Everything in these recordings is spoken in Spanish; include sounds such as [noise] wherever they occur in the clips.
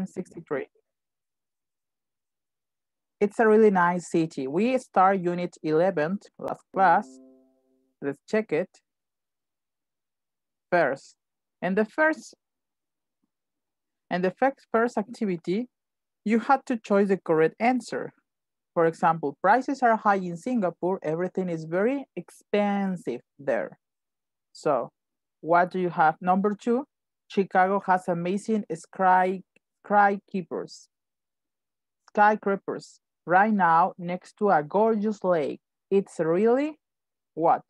163. It's a really nice city. We start unit 11, last class. Let's check it. First, and the first, and the first, first activity, you had to choose the correct answer. For example, prices are high in Singapore. Everything is very expensive there. So what do you have? Number two, Chicago has amazing sky, skyscrapers. Skyscrapers right now next to a gorgeous lake. It's really what?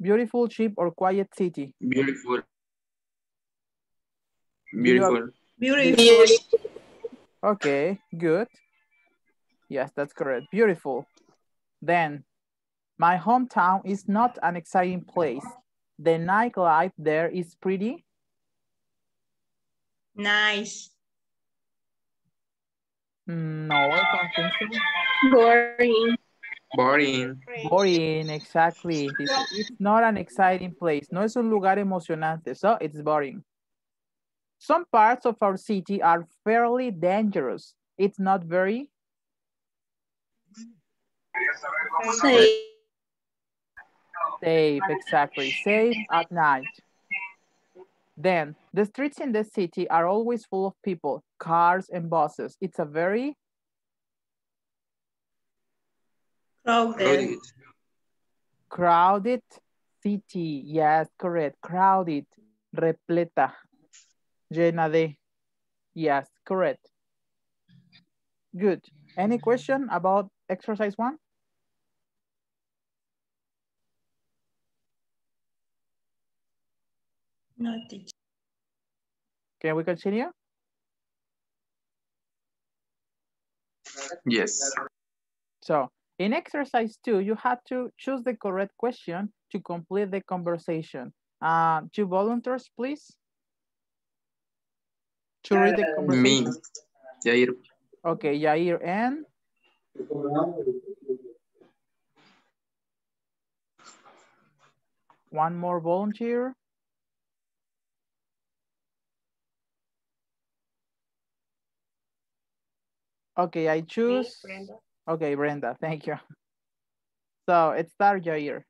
Beautiful, cheap, or quiet city? Beautiful. Beautiful. Beautiful. Okay, good. Yes, that's correct. Beautiful. Then, my hometown is not an exciting place. The nightlife there is pretty. Nice. Mm, no, I don't think so. Boring. Boring. Boring, exactly. It's, it's not an exciting place. No es un lugar emocionante, so it's boring. Some parts of our city are fairly dangerous. It's not very Safe. safe, exactly. Safe at night. Then, the streets in the city are always full of people, cars and buses. It's a very Crowded. Crowded. city. Yes, correct. Crowded, repleta, llena de. Yes, correct. Good. Any question about exercise one? No, teacher. Can we continue? Yes. So in exercise two, you had to choose the correct question to complete the conversation. Uh, two volunteers, please. To read the Me. conversation. Jair. Okay, Yair and one more volunteer. Okay, I choose. Brenda. Okay, Brenda, thank you. So it's start Jair.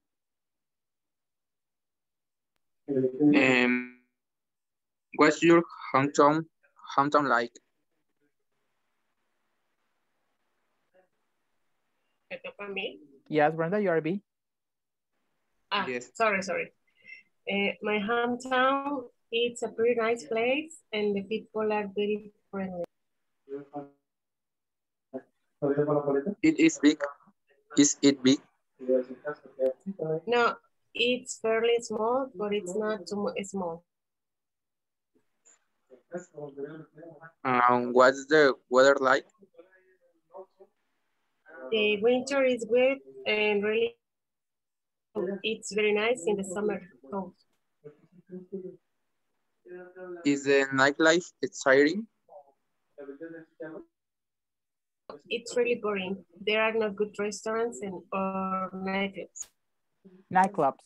Um, what's your hometown hometown like? ¿Me toca a mí? Yes, Brenda, you are B. Ah, Yes. sorry, sorry. Eh, my hometown, it's a pretty nice place and the people are very friendly. It is big. Is it big? No, it's fairly small, but it's not too small. Um, what's the weather like? The winter is good and really, it's very nice in the summer. cold. Is the nightlife exciting? It's really boring. There are no good restaurants and or nightclubs. Nightclubs.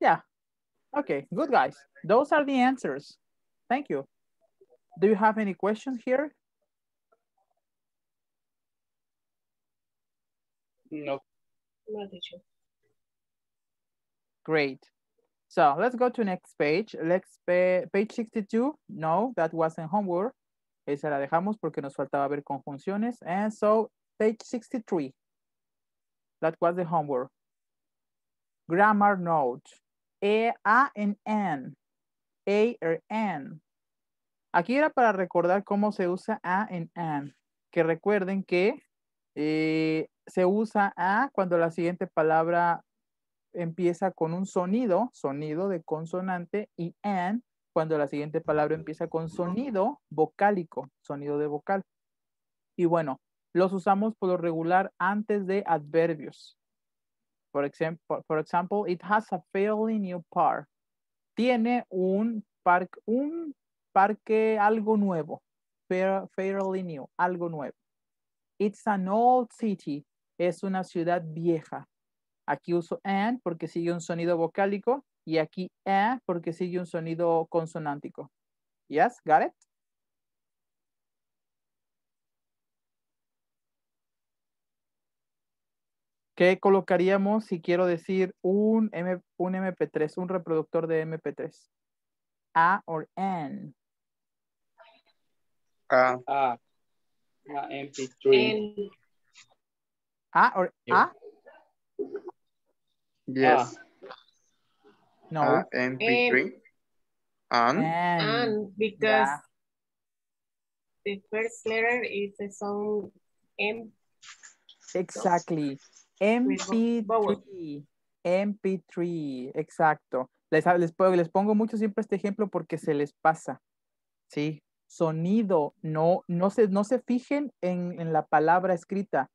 Yeah. Okay, good guys. Those are the answers. Thank you. Do you have any questions here? No. No, teacher. Great. So let's go to next page. Let's pa- page 62. No, that wasn't homework. Esa la dejamos porque nos faltaba ver conjunciones. And so page 63. That was the homework. Grammar note. E, A, and N. A or N. Aquí era para recordar cómo se usa A en N. Que recuerden que eh, se usa A cuando la siguiente palabra empieza con un sonido, sonido de consonante, y N cuando la siguiente palabra empieza con sonido vocálico, sonido de vocal. Y bueno, los usamos por lo regular antes de adverbios. Por ejemplo, for example, it has a fairly new park. Tiene un parque, un parque algo nuevo. Fair- fairly new, algo nuevo. It's an old city. Es una ciudad vieja. Aquí uso and porque sigue un sonido vocálico y aquí E porque sigue un sonido consonántico. Yes, got it? ¿Qué colocaríamos si quiero decir un, M, un MP3, un reproductor de MP3? A or N? A. A. A MP3. And A or. A? Yes. No. A MP3. And N. and because Yeah. the first letter is the sound M. Exactly. With vowel. MP3. MP3. Exacto. Les, les, pongo, les pongo mucho siempre este ejemplo porque se les pasa. Sí. Sonido. No, no, se, no se fijen en, en la palabra escrita.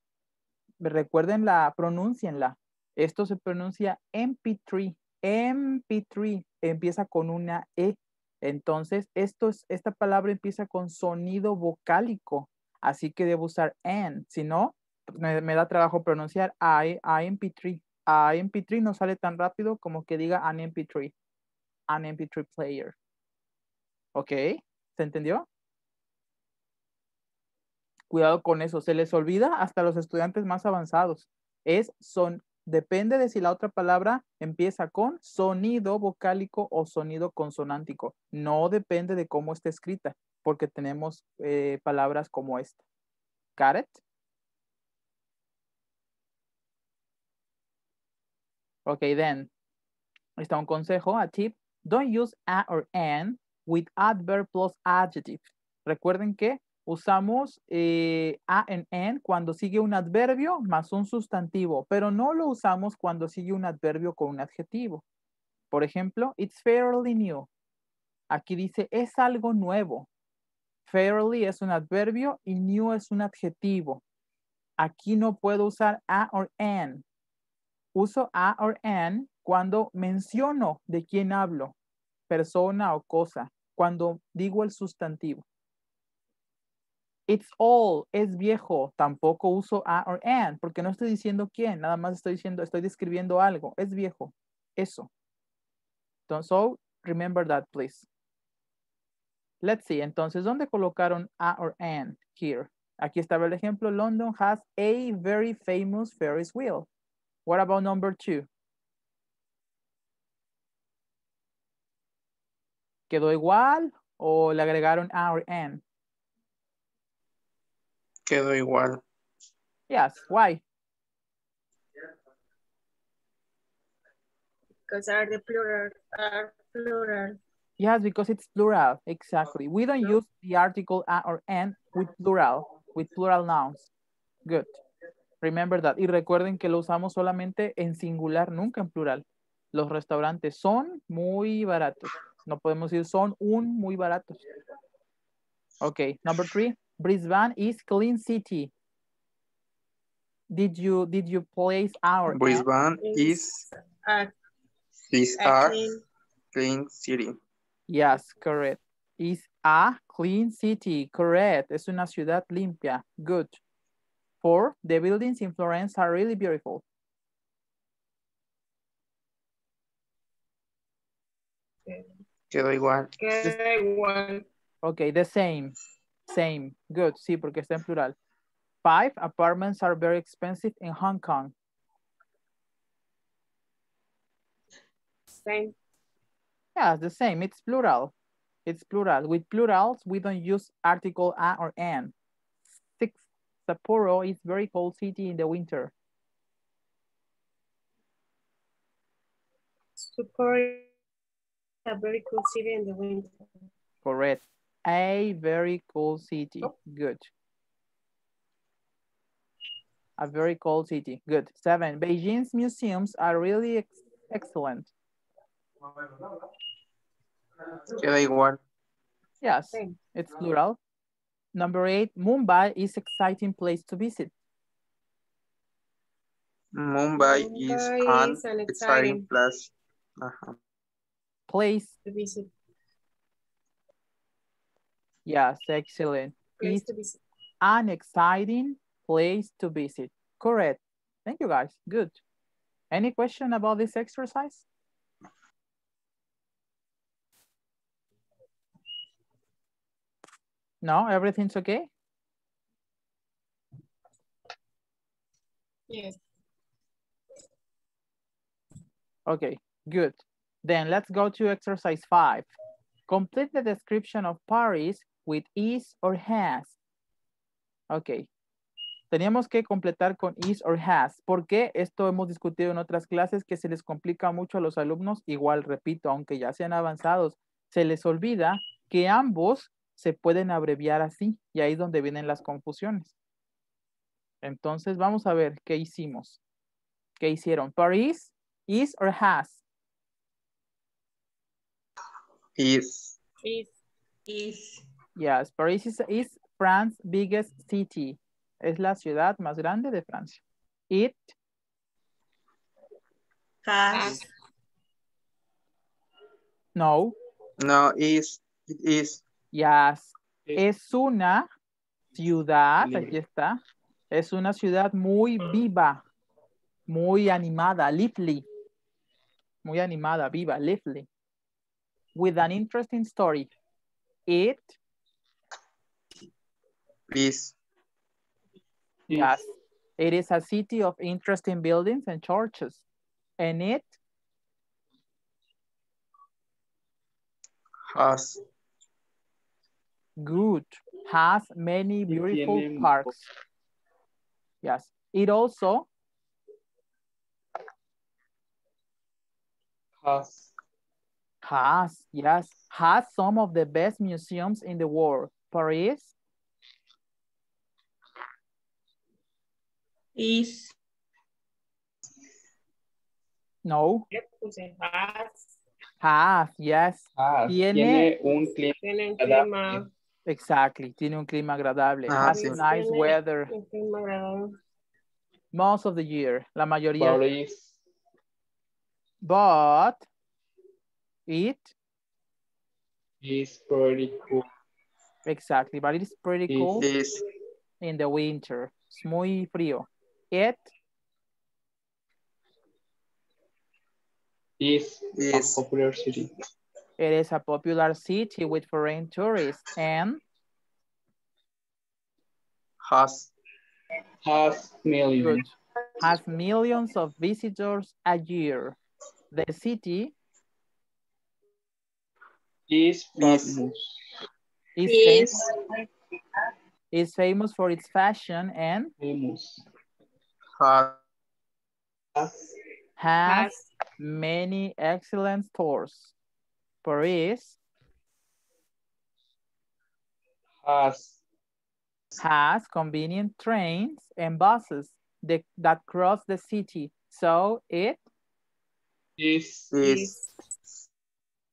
Recuerden la, pronuncienla. Esto se pronuncia MP3. MP3. Empieza con una E. Entonces, esto es, esta palabra empieza con sonido vocálico. Así que debo usar N. Si no, me, me da trabajo pronunciar I, IMP3. IMP3 no sale tan rápido como que diga an MP3. An MP3 player. ¿Ok? ¿Se entendió? Cuidado con eso. Se les olvida hasta los estudiantes más avanzados. Es son, depende de si la otra palabra empieza con sonido vocálico o sonido consonántico. No depende de cómo esté escrita, porque tenemos eh, palabras como esta. It? Ok, then. Está un consejo, a tip. Don't use a or an with adverb plus adjective. Recuerden que usamos eh, a en an cuando sigue un adverbio más un sustantivo, pero no lo usamos cuando sigue un adverbio con un adjetivo. Por ejemplo, it's fairly new. Aquí dice, es algo nuevo. Fairly es un adverbio y new es un adjetivo. Aquí no puedo usar a or an. Uso a or an cuando menciono de quién hablo, persona o cosa, cuando digo el sustantivo. It's all, es viejo, tampoco uso a or an, porque no estoy diciendo quién, nada más estoy diciendo, estoy describiendo algo, es viejo, eso. Entonces, so, remember that, please. Let's see, entonces, ¿dónde colocaron a or an? Here. Aquí estaba el ejemplo, London has a very famous Ferris wheel. What about number two? ¿Quedó igual o le agregaron a or an? Quedó igual. Yes, why? Because are the plural are plural. Yes, because it's plural, exactly. We don't use the article a or an with plural, with plural nouns. Good. Remember that. Y recuerden que lo usamos solamente en singular, nunca en plural. Los restaurantes son muy baratos. No podemos decir son un muy baratos. Okay, number three. Brisbane is clean city. Did you did you place our Brisbane is a, uh, is a a clean clean city. Yes, correct. Is a clean city. Correct. Es una ciudad limpia. Good. Four, the buildings in Florence are really beautiful. Quedó igual. queda igual. Okay, the same. Same. Good. Sí, porque está en plural. Five, apartments are very expensive in Hong Kong. Same. Yeah, the same. It's plural. It's plural. With plurals, we don't use article a or an. Six, Sapporo is very cold city in the winter. Support a very cold city in the winter. Correct. A very cool city. Oh. Good. A very cold city. Good. Seven. Beijing's museums are really ex excellent. Queda igual. Yes, it's plural. Number eight. Mumbai is exciting place to visit. Mumbai is Mumbai an is an exciting exciting place. Ajá. Place. to visit. Yes, excellent. Place it's an exciting place to visit. Correct. Thank you guys, good. Any question about this exercise? No, everything's okay? Yes. Okay, good. Then let's go to exercise five. Complete the description of Paris with is or has. Ok. Teníamos que completar con is or has. porque Esto hemos discutido en otras clases que se les complica mucho a los alumnos. Igual, repito, aunque ya sean avanzados, se les olvida que ambos se pueden abreviar así. Y ahí es donde vienen las confusiones. Entonces, vamos a ver qué hicimos. ¿Qué hicieron? Paris, is or has? Is. Is. Is. Yes, Paris is, is France's biggest city. Es la ciudad más grande de Francia. It Has. no. No, is. It is. Yes. Es- Es una ciudad, Libre. aquí está. Es una ciudad muy viva, muy animada, lively. Muy animada, viva, lively. With an interesting story. It, Is. yes. It is a city of interesting buildings and churches. And it, Has. good, has many beautiful parks. Yes. It also Has. has, yes, has some of the best museums in the world. Paris, Is. no, has. has, yes, Has. Tiene- Tiene un clima Tiene un Agradable. clima. exactly. Tiene un clima agradable. Ah, has sí. nice Tiene weather un clima agradable. most of the year, la mayoría. Paris. But it, is pretty cool. exactly, but it is pretty cool Is. in the winter. Es muy frío. It, Is, Is. a popular city. it is a popular city with foreign tourists and Has. Has millions. has millions of visitors a year. The city Is Is. famous. is, Is. famous, is famous for its fashion and Famous. Has. Has. has Has. many excellent stores. Paris Has. has convenient trains and buses that, that cross the city. So it Is. Is.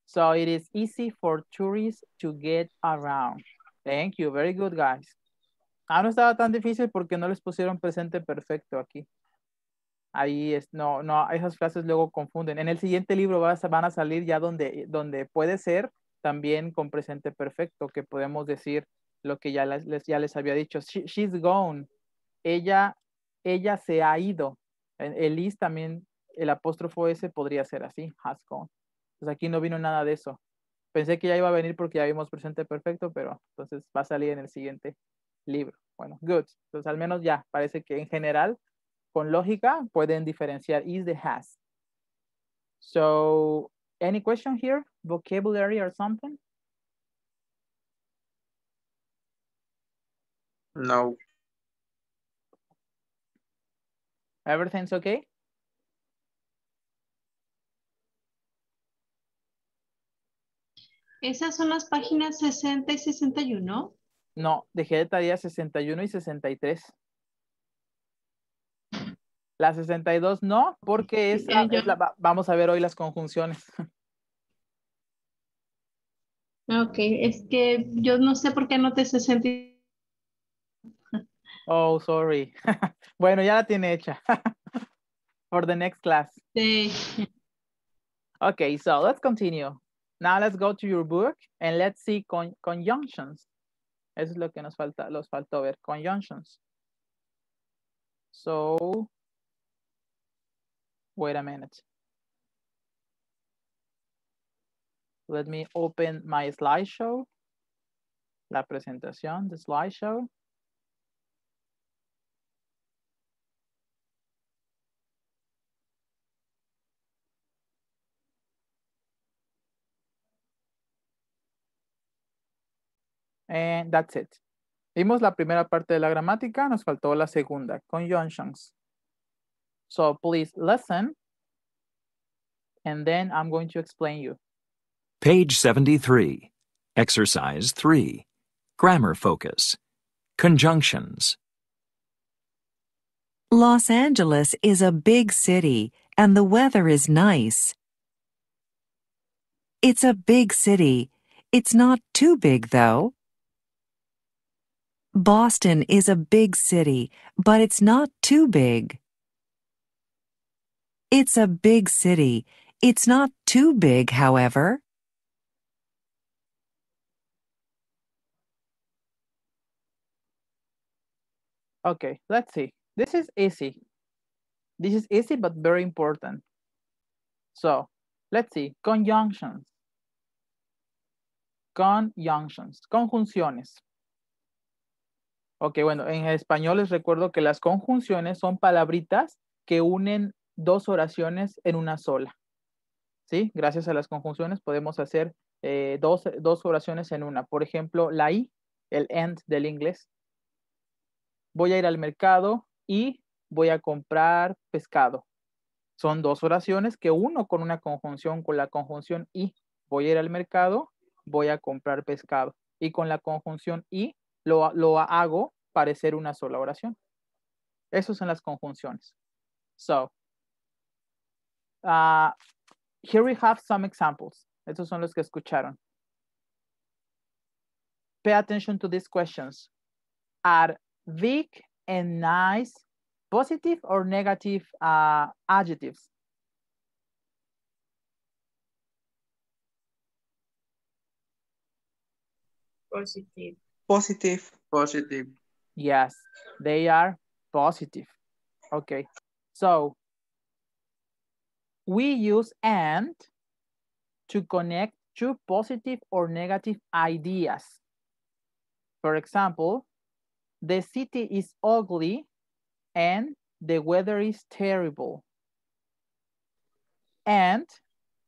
so it is easy for tourists to get around. Thank you. Very good, guys. Ah, no estaba tan difícil porque no les pusieron presente perfecto aquí. Ahí es, no, no, esas frases luego confunden. En el siguiente libro van a salir ya donde, donde puede ser también con presente perfecto, que podemos decir lo que ya les, ya les había dicho. She- she's gone. Ella, ella se ha ido. El is también, el apóstrofo S podría ser así, has gone. Pues aquí no vino nada de eso. Pensé que ya iba a venir porque ya vimos presente perfecto, pero entonces va a salir en el siguiente libro. Bueno, good. Entonces al menos ya parece que en general, con lógica, pueden diferenciar is the has. So, any question here? Vocabulary or something? No. Everything's okay? Esas son las páginas 60 y 61. No, dejé de tarea 61 y 63. La 62 no, porque es la- vamos a ver hoy las conjunciones. Ok, es que yo no sé por qué anoté 60. y- Oh, sorry. [laughs] bueno, ya la tiene hecha. [laughs] For the next class. Sí. Okay, so let's continue. Now let's go to your book and let's see con conjunctions. Eso es lo que nos falta, los faltó ver, conjunctions. So, wait a minute. Let me open my slideshow. la presentación, the slideshow. And that's it. Vimos la primera parte de la gramática, nos faltó la segunda, conjunctions. So please listen, and then I'm going to explain you. Page 73. Exercise 3. Grammar focus. Conjunctions. Los Angeles is a big city and the weather is nice. It's a big city. It's not too big, though. Boston is a big city, but it's not too big. It's a big city. It's not too big, however. Okay, let's see. This is easy. This is easy, but very important. So, let's see. Conjunctions. Conjunctions. Conjunciones. Ok, bueno, en español les recuerdo que las conjunciones son palabritas que unen dos oraciones en una sola. ¿Sí? Gracias a las conjunciones podemos hacer eh, dos, dos oraciones en una. Por ejemplo, la I, el end del inglés. Voy a ir al mercado y voy a comprar pescado. Son dos oraciones que uno con una conjunción, con la conjunción y. Voy a ir al mercado, voy a comprar pescado. Y con la conjunción y lo, lo hago parecer una sola oración. Esas son las conjunciones. So, uh, here we have some examples. Estos son los que escucharon. Pay attention to these questions. Are big and nice positive or negative uh, adjectives? Positive. Positive. Positive. Yes, they are positive. Okay, so we use and to connect two positive or negative ideas. For example, the city is ugly and the weather is terrible. And,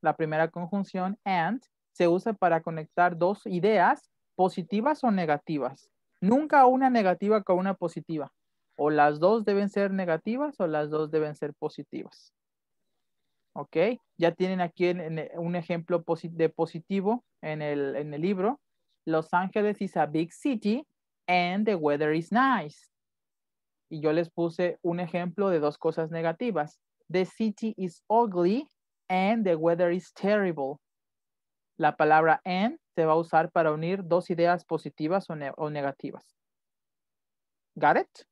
la primera conjunción, and, se usa para conectar dos ideas positivas o negativas. Nunca una negativa con una positiva. O las dos deben ser negativas o las dos deben ser positivas. ¿Ok? Ya tienen aquí en, un ejemplo de positivo en el, en el libro. Los Ángeles is a big city and the weather is nice. Y yo les puse un ejemplo de dos cosas negativas. The city is ugly and the weather is terrible. La palabra and se va a usar para unir dos ideas positivas o, ne o negativas. Got it?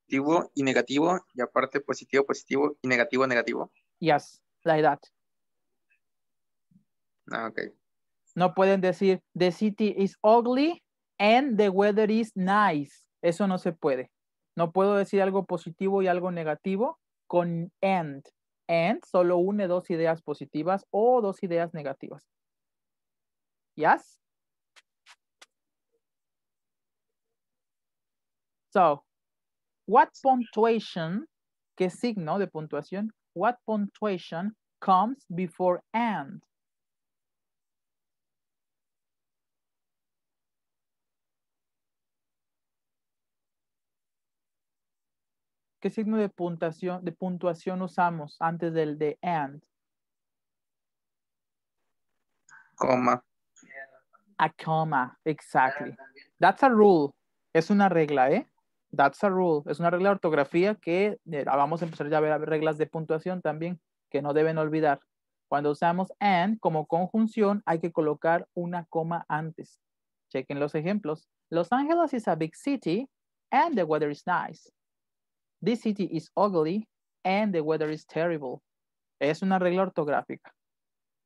Positivo y negativo, y aparte positivo, positivo y negativo, negativo. Yes, like that. Ah, ok. No pueden decir the city is ugly and the weather is nice. Eso no se puede. No puedo decir algo positivo y algo negativo con and. And solo une dos ideas positivas o dos ideas negativas. Yes? So, what punctuation, qué signo de puntuación, what punctuation comes before and? ¿Qué signo de puntuación, de puntuación usamos antes del de and? Coma. A comma, exactly. That's a rule. Es una regla, ¿eh? That's a rule. Es una regla de ortografía que eh, vamos a empezar ya a ver reglas de puntuación también que no deben olvidar. Cuando usamos and como conjunción hay que colocar una coma antes. Chequen los ejemplos. Los Angeles is a big city and the weather is nice. This city is ugly and the weather is terrible. Es una regla ortográfica.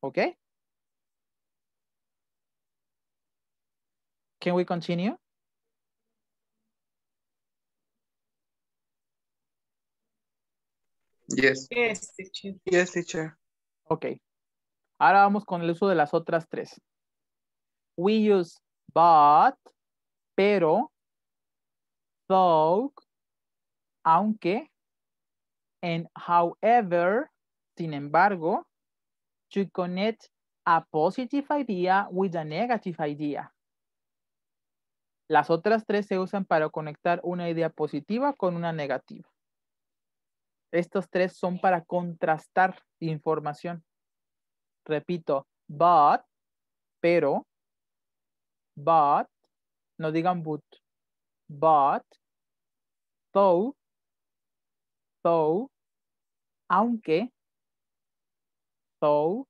¿Ok? Can we continue? Yes. Yes, teacher. Yes, teacher. Okay. Ahora vamos con el uso de las otras tres. We use but, pero, though, aunque, and however, sin embargo, to connect a positive idea with a negative idea. Las otras tres se usan para conectar una idea positiva con una negativa. Estos tres son para contrastar información. Repito, but, pero, but, no digan but, but, though, though, aunque, though,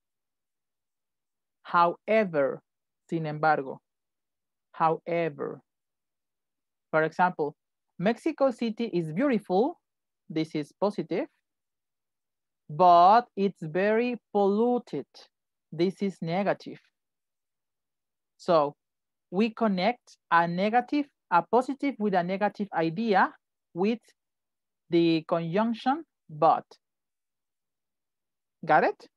however, sin embargo, however. For example, Mexico City is beautiful. This is positive. But it's very polluted. This is negative. So we connect a negative, a positive with a negative idea with the conjunction but. Got it?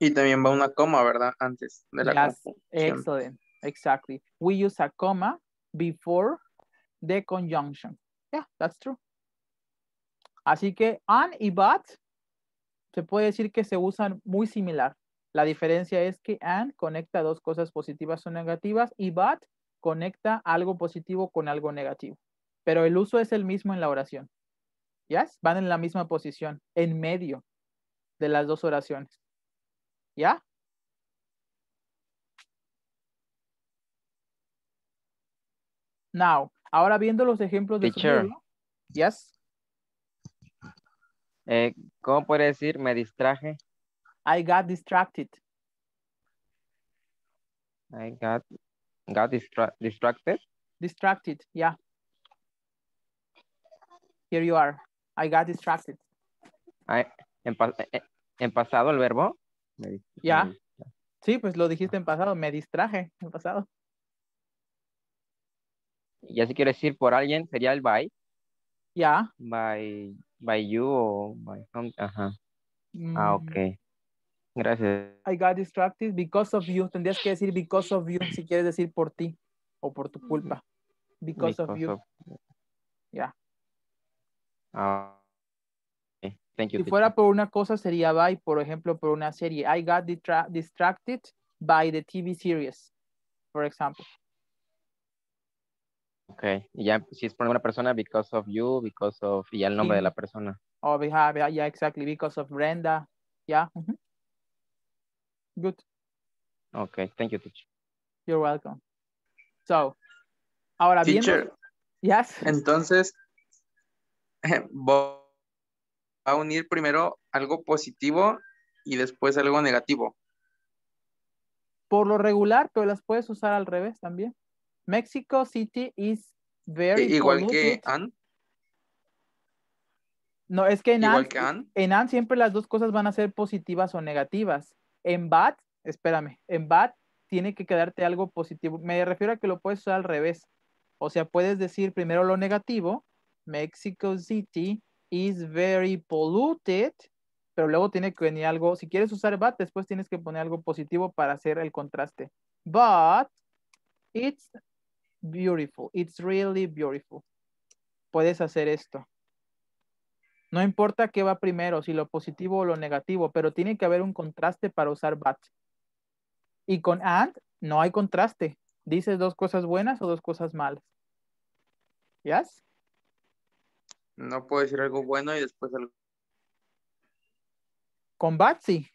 Y también va una coma, ¿verdad? Antes de la Yes, excellent. Exactly. We use a comma before the conjunction. Yeah, that's true. Así que and y but se puede decir que se usan muy similar. La diferencia es que and conecta dos cosas positivas o negativas y but conecta algo positivo con algo negativo. Pero el uso es el mismo en la oración. Yes, van en la misma posición, en medio de las dos oraciones. ¿Ya? Now, ahora viendo los ejemplos de Teacher. Yes, Eh, ¿Cómo puede decir me distraje? I got distracted. I got, got distra- distracted. Distracted, yeah. Here you are. I got distracted. I- en, pa- eh, eh, en pasado el verbo. Ya. me- Sí, pues lo dijiste en pasado, me distraje en pasado. Y así quiere decir por alguien, sería el by. Ya. By, by you o by some- Ajá. Ah, mm, ok. Gracias. I got distracted because of you. Tendrías que decir because of you si quieres decir por ti o por tu culpa. Because, of Because you. of- Ya. Ah, ok. Thank you. Si teacher. fuera por una cosa sería by, por ejemplo, por una serie. I got distra- distracted by the TV series, for example. Ok. Y ya, si es por una persona, because of you, because of, y ya el nombre de Sí. la persona. Oh, we have, yeah, yeah, exactly, because of Brenda. Yeah. Good. Ok, thank you, teacher. You're welcome. So, ahora viendo. Teacher, Yes. entonces, [laughs] va a unir primero algo positivo y después algo negativo. Por lo regular, pero las puedes usar al revés también. Mexico City is very Igual que polluted. an, No, es que en igual and, que an. en and siempre las dos cosas van a ser positivas o negativas. En bad, espérame, en bad tiene que quedarte algo positivo. Me refiero a que lo puedes usar al revés. O sea, puedes decir primero lo negativo. Mexico City is very polluted. Pero luego tiene que venir algo. Si quieres usar bad, después tienes que poner algo positivo para hacer el contraste. But it's beautiful. It's really beautiful. Puedes hacer esto. No importa qué va primero, si lo positivo o lo negativo, pero tiene que haber un contraste para usar but. Y con and no hay contraste. Dices dos cosas buenas o dos cosas malas. ¿Yes? No puedo decir algo bueno y después algo. Con but sí.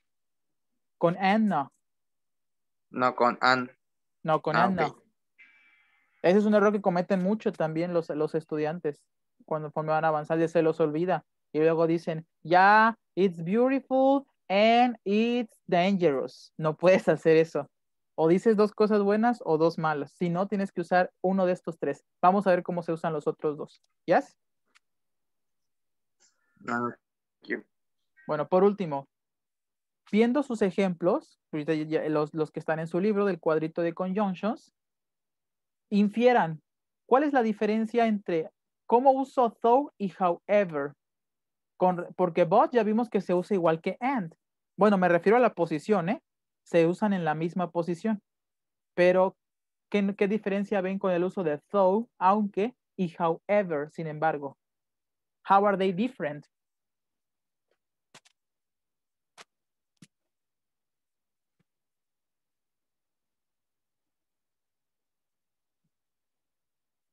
Con and no. No, con an. No, con Ah, and no. Ese es un error que cometen mucho también los, los estudiantes. Cuando, cuando van a avanzar ya se los olvida. Y luego dicen, ya, it's beautiful and it's dangerous. No puedes [laughs] hacer eso. O dices dos cosas buenas o dos malas. Si no, tienes que usar uno de estos tres. Vamos a ver cómo se usan los otros dos. ¿Yes? You. Bueno, por último, viendo sus ejemplos, los, los que están en su libro del cuadrito de conjunctions, infieran cuál es la diferencia entre cómo uso though y however. Porque but ya vimos que se usa igual que and. Bueno, me refiero a la posición, ¿eh? Se usan en la misma posición. Pero, ¿qué, qué diferencia ven con el uso de though, aunque y however, sin embargo? How are they different?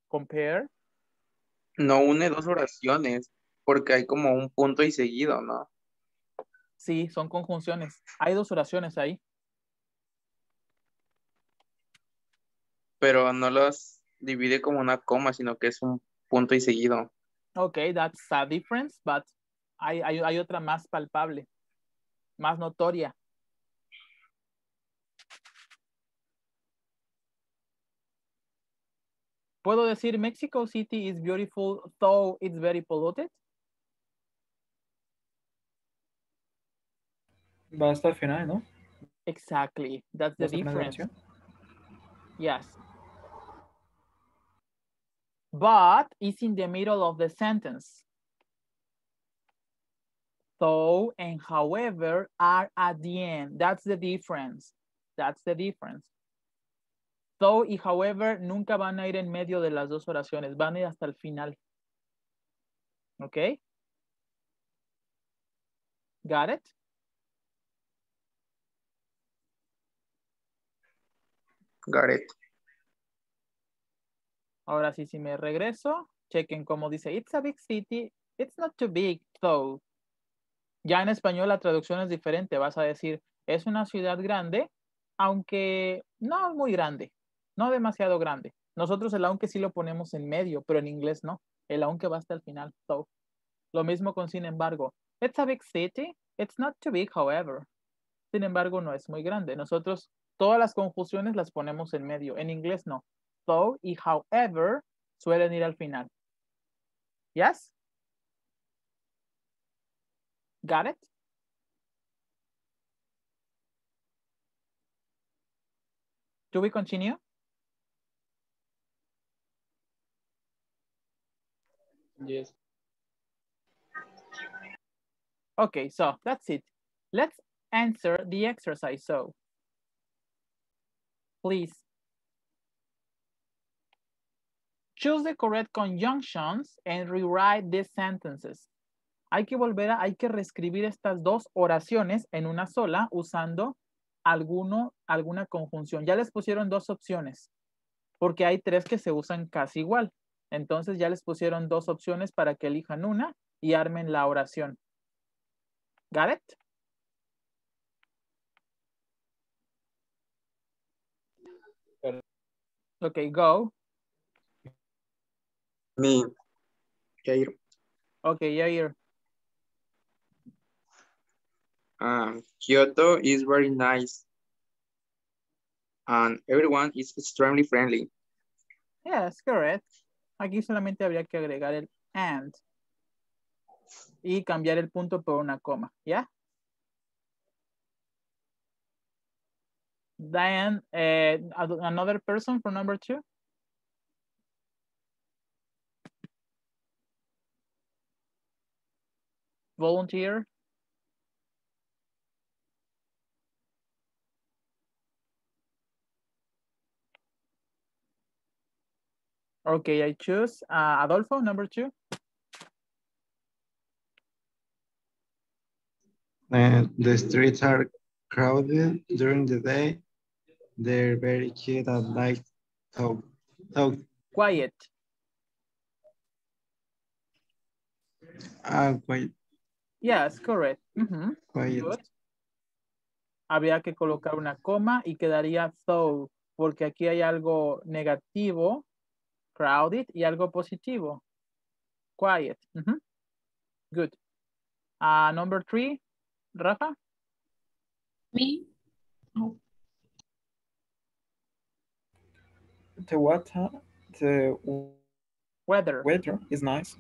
Compare. No une dos oraciones porque hay como un punto y seguido, ¿no? Sí, son conjunciones. Hay dos oraciones ahí. Pero no los divide como una coma, sino que es un punto y seguido. Okay, that's a difference, but hay, hay, hay otra más palpable, más notoria. ¿Puedo decir Mexico City is beautiful, though it's very polluted? Va hasta el final, ¿no? Exactly, that's the ¿Va hasta el final de la difference. Yes. But it's in the middle of the sentence. Though and however are at the end. That's the difference. That's the difference. Though y however nunca van a ir en medio de las dos oraciones. Van a ir hasta el final. ¿Ok? Got it? It. Ahora sí, si me regreso, chequen cómo dice, it's a big city, it's not too big, though. Ya en español la traducción es diferente, vas a decir, es una ciudad grande, aunque no muy grande, no demasiado grande. Nosotros el aunque sí lo ponemos en medio, pero en inglés no. El aunque va hasta el final, though. Lo mismo con sin embargo. It's a big city, it's not too big, however. Sin embargo, no es muy grande. Nosotros todas las conjunciones las ponemos en medio. En inglés no. Though y however suelen ir al final. Yes? Got it? Do we continue? Yes. Okay, so that's it. Let's answer the exercise. So, please choose the correct conjunctions and rewrite these sentences. Hay que volver a, hay que reescribir estas dos oraciones en una sola usando alguno, alguna conjunción. Ya les pusieron dos opciones, porque hay tres que se usan casi igual. Entonces ya les pusieron dos opciones para que elijan una y armen la oración. Got it? Okay, go. Me. Jair. Okay, Yair. Um, Kyoto is very nice. And everyone is extremely friendly. Yes, correct. Aquí solamente habría que agregar el and y cambiar el punto por una coma, ¿ya? Then, eh, ad- another person for number two. Volunteer. Okay, I choose uh, Adolfo, number two. Uh, the streets are crowded during the day. They're very cute at night. So, so Quiet. uh, quite, Yes, correct. Mhm. quiet. Good. Habría que colocar una coma y quedaría though, porque aquí hay algo negativo, crowded, y algo positivo, quiet. Mhm. Good. Uh, number three, Rafa. Me. The what? The Weather. weather is nice.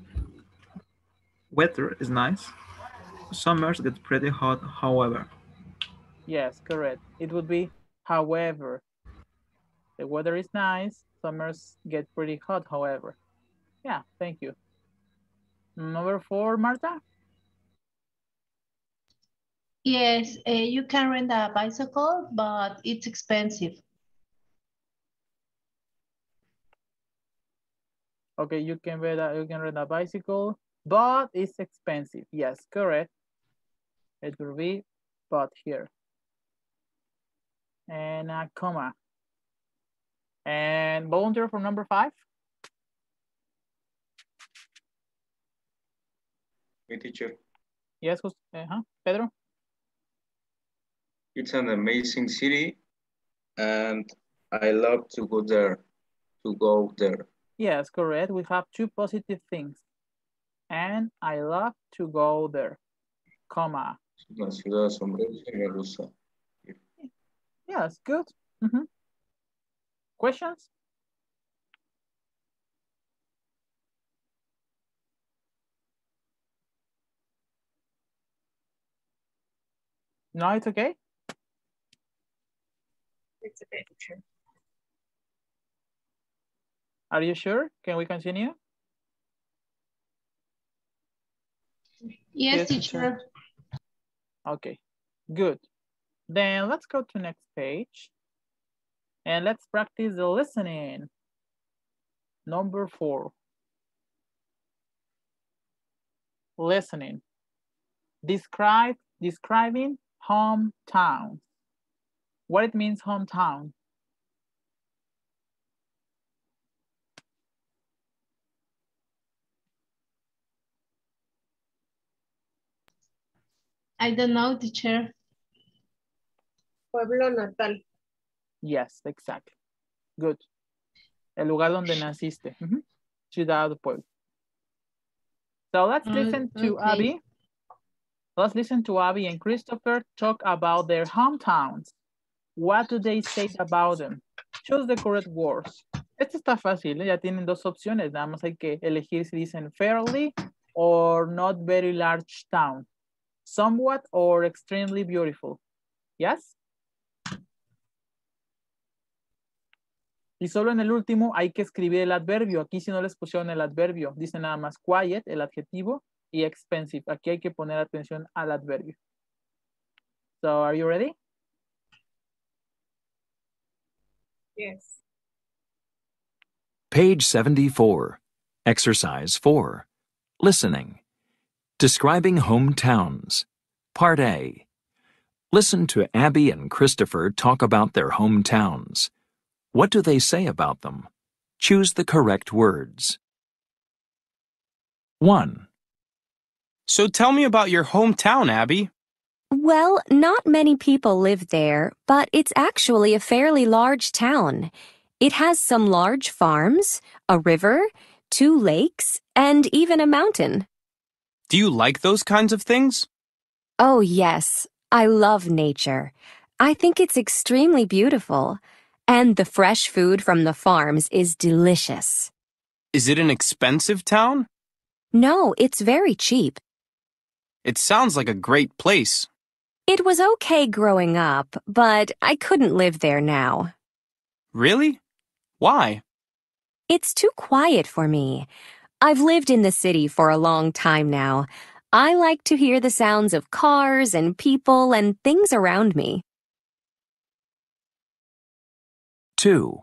Weather is nice. Summers get pretty hot, however. Yes, correct. It would be, however. The weather is nice. Summers get pretty hot, however. Yeah, thank you. Number four, Marta. Yes, uh, you can rent a bicycle, but it's expensive. Okay, you can rent a, you can rent a bicycle, but it's expensive. Yes, correct. It will be but here. And a comma. And volunteer for number five. My teacher, Yes, Jose- uh-huh. Pedro. it's an amazing city and I love to go there, to go there. Yes, correct. We have two positive things. And I love to go there, comma. Yes, good. Mhm. Questions? No, it's okay. It's okay, teacher. Are you sure? Can we continue? Yes, Yes, teacher. Okay, good. Then let's go to next page. And let's practice the listening. Number four. Listening. Describe, describing hometown. What it means hometown. I don't know, teacher. Pueblo natal. Yes, exactly. Good. El lugar donde naciste. Ujú. Ciudad o pueblo. So let's Mm, listen to okay. Abby. Let's listen to Abby and Christopher talk about their hometowns. What do they say about them? Choose the correct words. Esto está fácil, ¿eh? ya tienen dos opciones, nada más hay que elegir si dicen fairly or not very large town, somewhat or extremely beautiful. Yes? Y solo en el último hay que escribir el adverbio. Aquí si no les pusieron el adverbio, dice nada más quiet, el adjetivo, y expensive. Aquí hay que poner atención al adverbio. So, are you ready? Yes. Page 74. Exercise 4. Listening. Describing hometowns. Part A. Listen to Abby and Christopher talk about their hometowns. What do they say about them? Choose the correct words. 1. So tell me about your hometown, Abby. Well, not many people live there, but it's actually a fairly large town. It has some large farms, a river, two lakes, and even a mountain. Do you like those kinds of things? Oh, yes, I love nature. I think it's extremely beautiful. And the fresh food from the farms is delicious. Is it an expensive town? No, it's very cheap. It sounds like a great place. It was okay growing up, but I couldn't live there now. Really? Why? It's too quiet for me. I've lived in the city for a long time now. I like to hear the sounds of cars and people and things around me. 2.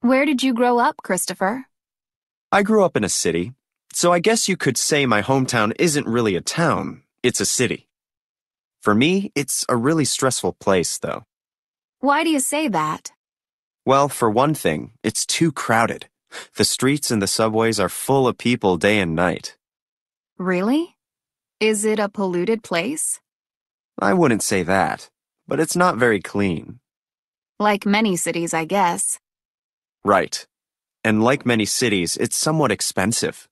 Where did you grow up, Christopher? I grew up in a city, so I guess you could say my hometown isn't really a town, it's a city. For me, it's a really stressful place, though. Why do you say that? Well, for one thing, it's too crowded. The streets and the subways are full of people day and night. Really? Is it a polluted place? I wouldn't say that, but it's not very clean. Like many cities, I guess. Right. And like many cities, it's somewhat expensive.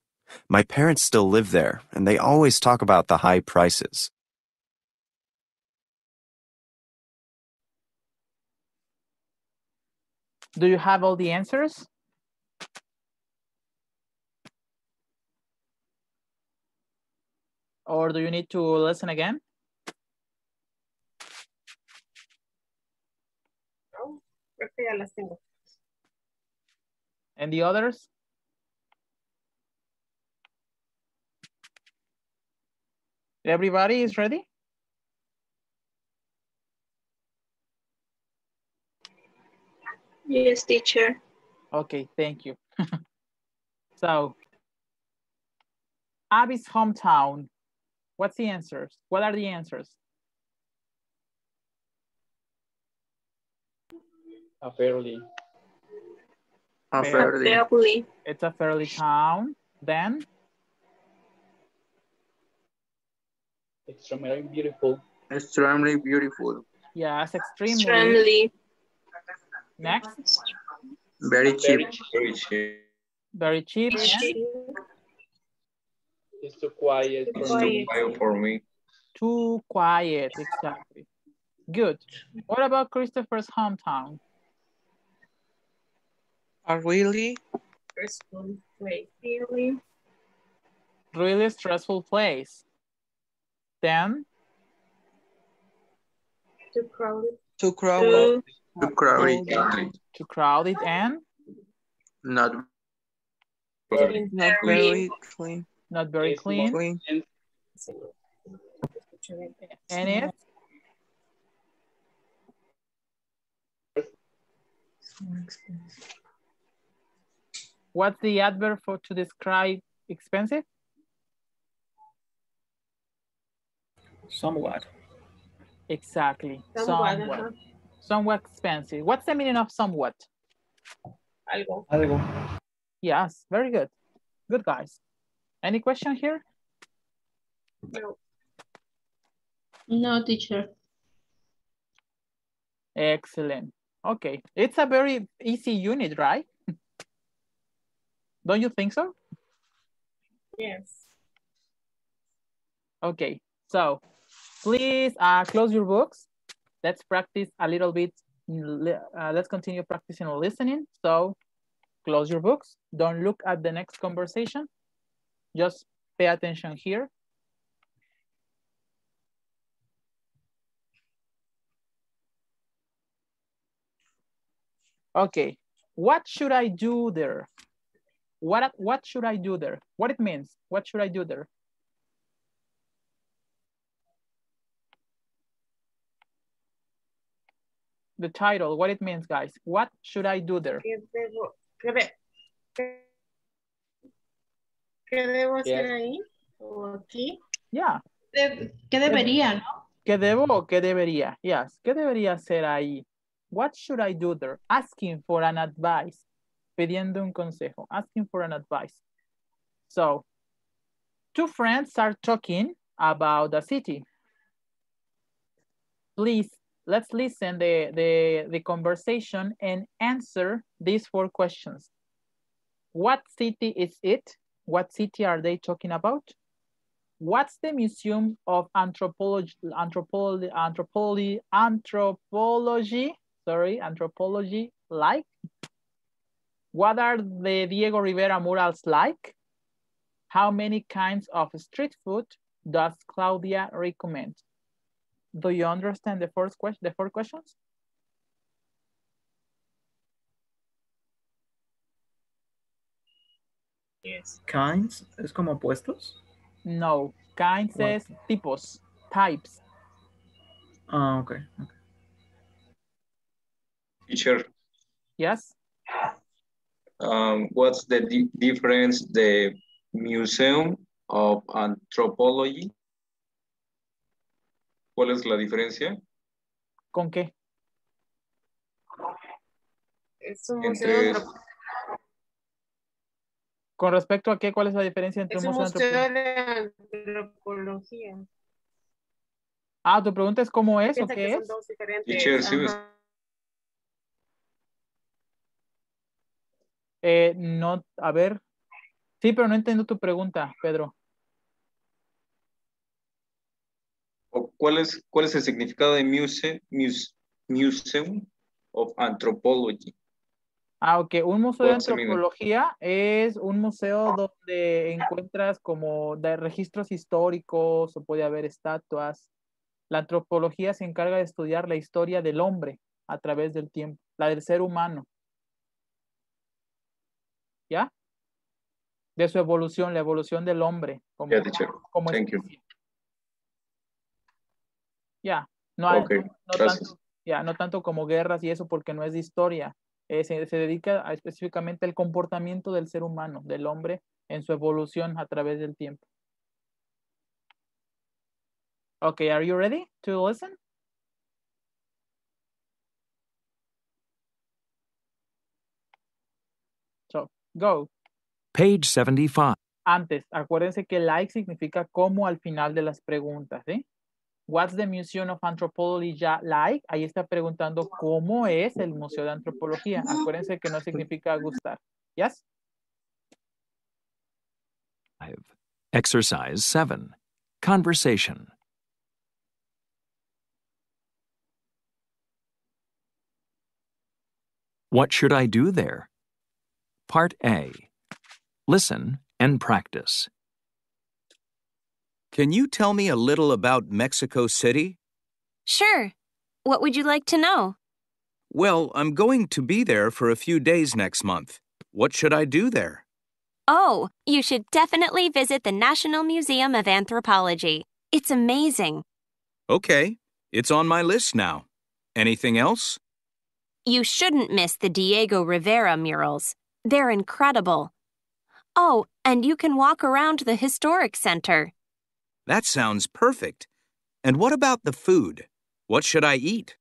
My parents still live there, and they always talk about the high prices. Do you have all the answers? Or do you need to listen again? No, creo que ya las tengo. And the others? Everybody is ready? Yes, teacher. Okay, thank you. [laughs] so, Abby's hometown. What's the answers? What are the answers? A fairly. A Fair- fairly. Fairly. It's a fairly town. Then, Extremely beautiful. Extremely beautiful. yes, extremely. Extremely. Next, Very cheap. Very cheap. very cheap. and It's too quiet It's for too quiet for me. too quiet, exactly. Good. What about Christopher's hometown? A really? Stressful place. Really. Really stressful place. Then, Too crowded. Too crowded. Too, Too crowded. too crowded and Not, Very. not very clean. Not very It's clean. Clean. And it, what's the adverb for to describe expensive? Somewhat. Exactly. Somewhat, Somewhat. ajá. Somewhat expensive. What's the meaning of somewhat? Algo. Algo. Yes, very good. Good guys. Any question here? No. no, teacher. Excellent. Okay. It's a very easy unit, right? Don't you think so? Yes. Okay. So please uh, close your books. Let's practice a little bit. Uh, let's continue practicing listening. So close your books. Don't look at the next conversation. Just pay attention here. Okay, what should I do there? What, what should I do there? What it means? What should I do there? The title, what it means, guys. What should I do there? ¿Qué debo, qué de- qué- qué debo hacer ahí? ¿O aquí? Yeah. De- ¿Qué debería, no? ¿Qué debo o qué debería? Yes. ¿Qué debería hacer ahí? What should I do there? Asking for an advice. Pidiendo un consejo. Asking for an advice. So, two friends are talking about the city. Please, let's listen the, the, the conversation and answer these four questions. What city is it? What city are they talking about? What's the Museum of Anthropology, Anthropology, Anthropology, Anthropology, sorry, Anthropology like? What are the Diego Rivera murals like? How many kinds of street food does Claudia recommend? Do you understand the first question, the four questions? Yes. Kinds es como puestos. No, kinds What? es tipos, types. Ah, okay. okay. Teacher, Yes? um, what's the di- difference the Museum of Anthropology? ¿Cuál es la diferencia ¿Con qué? Es un museo, entre antrop- ¿Con respecto a qué? ¿Cuál es la diferencia entre es un museo de antropología? museo de antropología. Ah, tu pregunta es cómo es o qué que son es. dos diferentes. Teacher, sí me- ajá. Eh, no, a ver. Sí, pero no entiendo tu pregunta, Pedro. o cuál es cuál es el significado de muse, muse- Museum of Anthropology? Ah, ok. Un museo de antropología es un museo donde encuentras como de registros históricos o puede haber estatuas. La antropología se encarga de estudiar la historia del hombre a través del tiempo, la del ser humano. ¿Ya? De su evolución, la evolución del hombre como, Yeah, teacher. como Thank you. Ya, no, hay- Ok, no, no tanto, ya, no tanto como guerras y eso porque no es de historia. Eh, se, se dedica a específicamente al comportamiento del ser humano, del hombre, en su evolución a través del tiempo. Okay, are you ready to listen? So, go. Page 75. Antes, acuérdense que like significa como al final de las preguntas, ¿sí? What's the Museum of Anthropology like? Ahí está preguntando cómo es el Museo de Antropología. Acuérdense que no significa gustar. Yes? Exercise 7. Conversation. What should I do there? Part A. Listen and practice. Can you tell me a little about Mexico City? Sure. What would you like to know? Well, I'm going to be there for a few days next month. What should I do there? Oh, you should definitely visit the National Museum of Anthropology. It's amazing. Okay, it's on my list now. Anything else? You shouldn't miss the Diego Rivera murals. They're incredible. Oh, and you can walk around the Historic Center. That sounds perfect. And what about the food? What should I eat?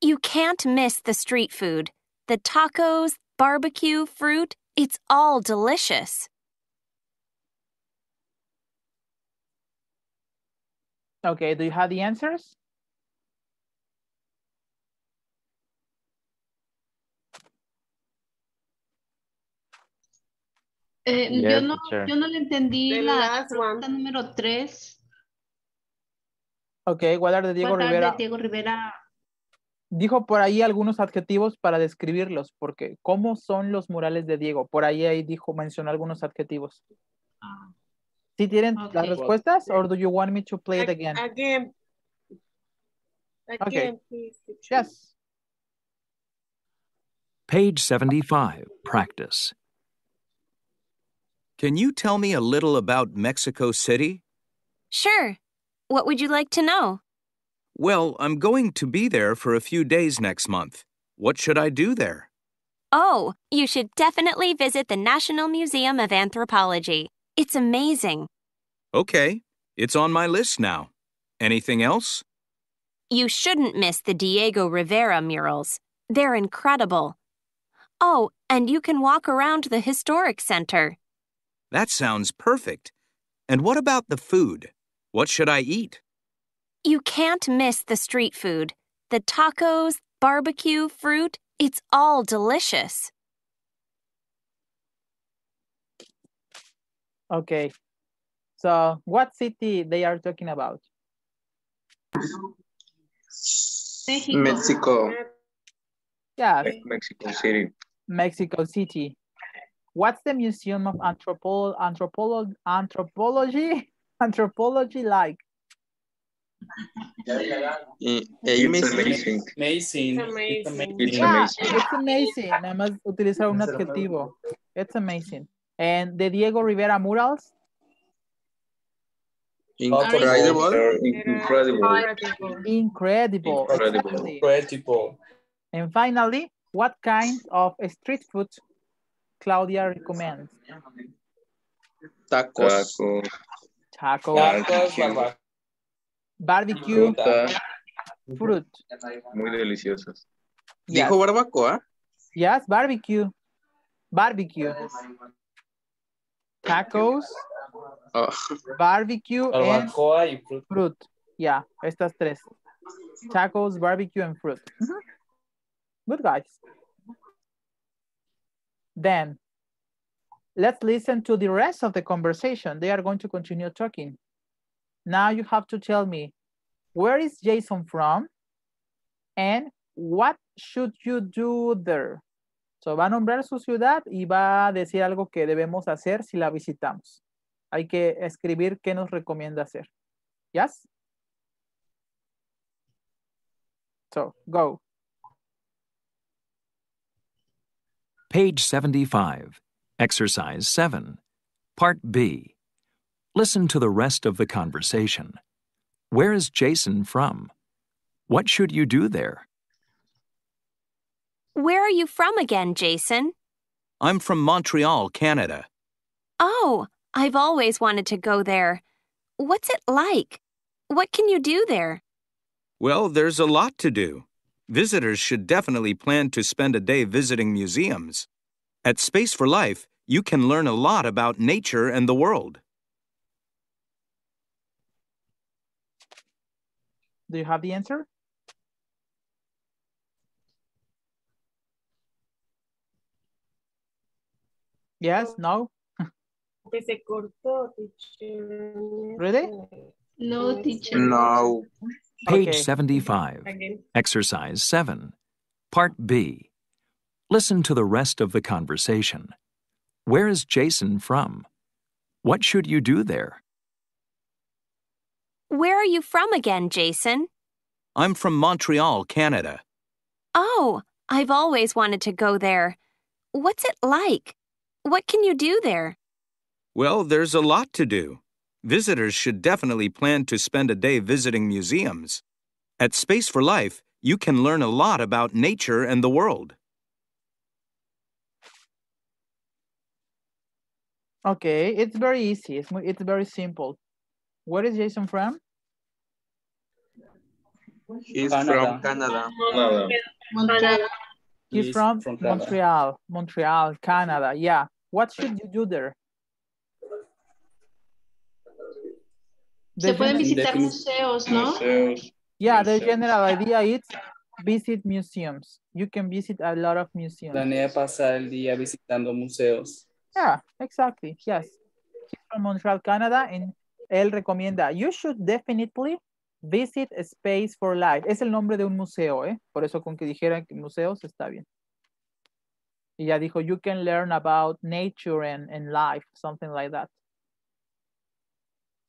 You can't miss the street food. The tacos, barbecue, fruit, it's all delicious. Okay, do you have the answers? Eh, yo, no, yo no le entendí The la pregunta número 3. Okay, what are the Diego Rivera? de Diego Rivera. Dijo por ahí algunos adjetivos para describirlos, porque ¿cómo son los murales de Diego? Por ahí ahí dijo, mencionó algunos adjetivos. ¿Sí tienen las Ok. respuestas? Or do you want me to play it again? Again. Okay. Please. Yes. Page 75. Practice. Can you tell me a little about Mexico City? Sure. What would you like to know? Well, I'm going to be there for a few days next month. What should I do there? Oh, you should definitely visit the National Museum of Anthropology. It's amazing. Okay, it's on my list now. Anything else? You shouldn't miss the Diego Rivera murals. They're incredible. Oh, and you can walk around the Historic Center. That sounds perfect. And what about the food? What should I eat? You can't miss the street food. The tacos, barbecue, fruit, it's all delicious. Okay. So what city they are talking about? México. Mexico. Yes, Me- Mexico City. Mexico City. What's the Museum of Anthropo Anthropolo Anthropology [laughs] Anthropology like? Eh, eh, y It's amazing. amazing. Amazing. It's It's amazing. It's Yeah, amazing. it's amazing. Nada más utilizar un adjetivo. It's amazing. And the Diego Rivera murals? Incredible. Incredible. Incredible. Incredible. Incredible. Incredible. And finally, what kind of street food Claudia recommends? Tacos. Taco, Tacos, Tacos, barbecue, barbacoa. fruit. muy deliciosas. Yes. Dijo barbacoa. Yes, barbecue. Barbecue. Tacos, Oh, barbecue, and Barbacoa y fruta. fruit. Yeah, estas tres. Tacos, barbecue, and fruit. Good guys. Then, let's listen to the rest of the conversation. They are going to continue talking. Now you have to tell me, where is Jason from? And what should you do there? So va a nombrar su ciudad y va a decir algo que debemos hacer si la visitamos. Hay que escribir qué nos recomienda hacer. Yes? So, go. Page 75. Exercise 7. Part B. Listen to the rest of the conversation. Where is Jason from? What should you do there? Where are you from again, Jason? I'm from Montreal, Canada. Oh, I've always wanted to go there. What's it like? What can you do there? Well, there's a lot to do. Visitors should definitely plan to spend a day visiting museums. At Space for Life, you can learn a lot about nature and the world. Do you have the answer? Yes, no? Que se cortó, teacher. Really? No, teacher. No. Page Okay. 75. Again. Exercise 7. Part B. Listen to the rest of the conversation. Where is Jason from? What should you do there? Where are you from again, Jason? I'm from Montreal, Canada. Oh, I've always wanted to go there. What's it like? What can you do there? Well, there's a lot to do. Visitors should definitely plan to spend a day visiting museums. At Space for Life, you can learn a lot about nature and the world. Okay, it's very easy. It's, it's very simple. Where is Jason from? He's Canada. from Canada. Nada. Montreal. He's He's from, from Canada. Montreal. Montreal, Canada. Yeah. What should you do there? Se The pueden visitar museos, ¿no? Museos. yeah, the museos. general idea is visit museums. You can visit a lot of museums. Planea pasar el día visitando museos. Yeah, exactly. Yes. He's from Montreal, Canada, and él recomienda, you should definitely visit Space for Life. Es el nombre de un museo, ¿eh? Por eso con que dijera que museos está bien. Y ya dijo, you can learn about nature and, and life, something like that.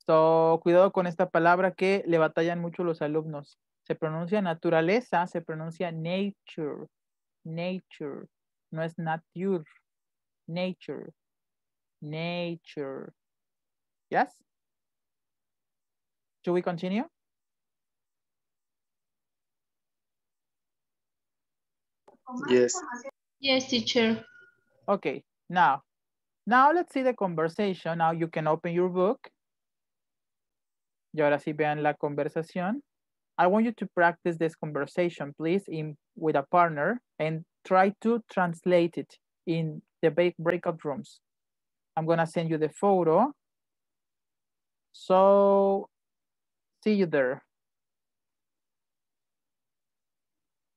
So, cuidado con esta palabra que le batallan mucho los alumnos. Se pronuncia naturaleza, se pronuncia nature. Nature. No es nature. Nature. Nature. Yes? Should we continue? Yes. Yes, teacher. Okay, now, now let's see the conversation. Now you can open your book. Y ahora sí vean la conversación. I want you to practice this conversation, please, in with a partner and try to translate it in the break- breakout rooms. I'm gonna send you the photo. So, see you there.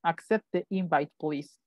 Accept the invite, please.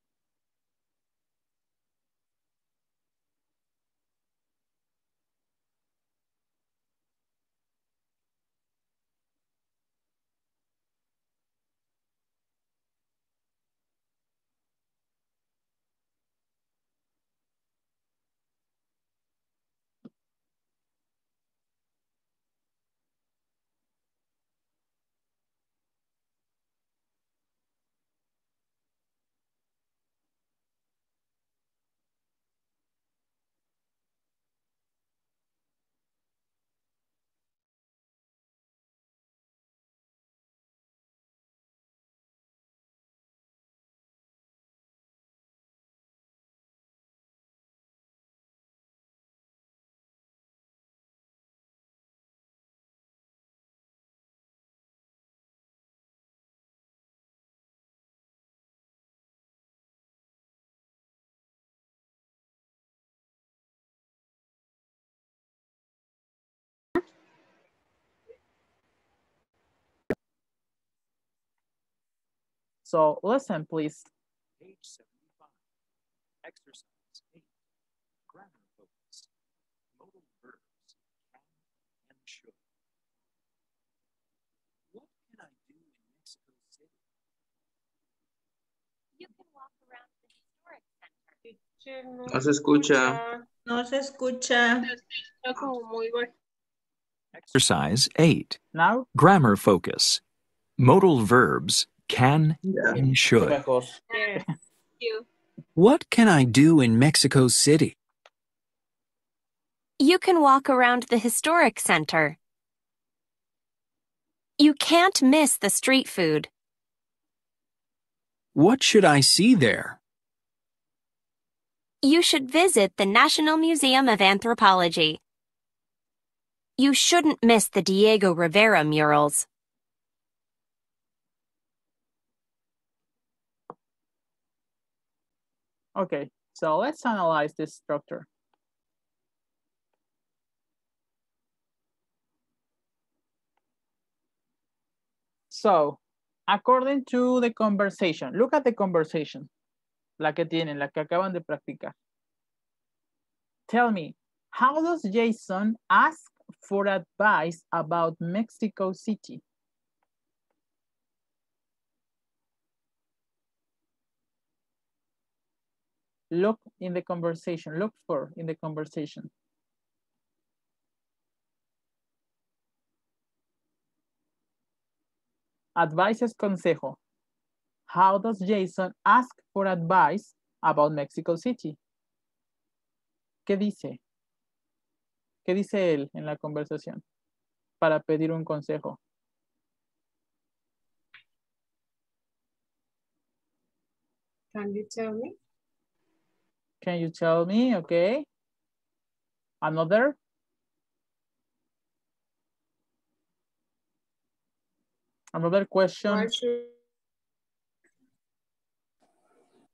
So listen, please. Page 75. Exercise 8. Grammar focus. Modal verbs. Can and should. What can I do in Mexico City? You can walk around the historic center. No No se escucha. No se escucha. Está como muy bajo. Exercise 8. Now, Grammar focus. Modal verbs can and should. Mejor. Yes. You. What can I do in Mexico City? You can walk around the historic center. You can't miss the street food. What should I see there? You should visit the National Museum of Anthropology. You shouldn't miss the Diego Rivera murals. Okay, so let's analyze this structure. So, according to the conversation, look at the conversation, la que tienen, la que acaban de practicar. Tell me, how does Jason ask for advice about Mexico City? Look in the conversation, look for in the conversation. Advice consejo. How does Jason ask for advice about Mexico City? ¿Qué dice? ¿Qué dice él en la conversación para pedir un consejo? Can you tell me? Can you tell me? Okay. Another? Another question.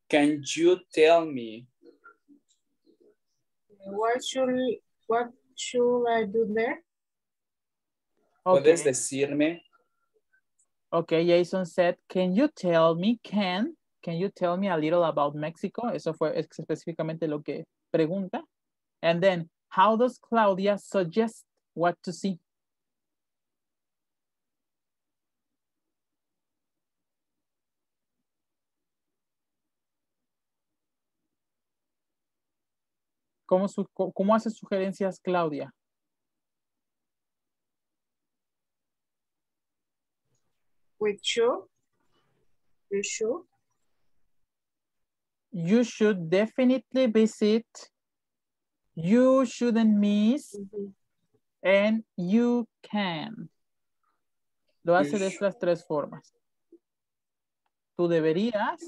Can you tell me? what should what should I do there? ¿Puedes Okay. decirme? Okay, Jason said, can you tell me, can, can you tell me a little about Mexico? Eso fue específicamente lo que pregunta. And then, how does Claudia suggest what to see? ¿Cómo, su- cómo hace sugerencias Claudia? With should? You should? You should definitely visit. You shouldn't miss. And you can. Lo hace de estas tres formas. Tú deberías.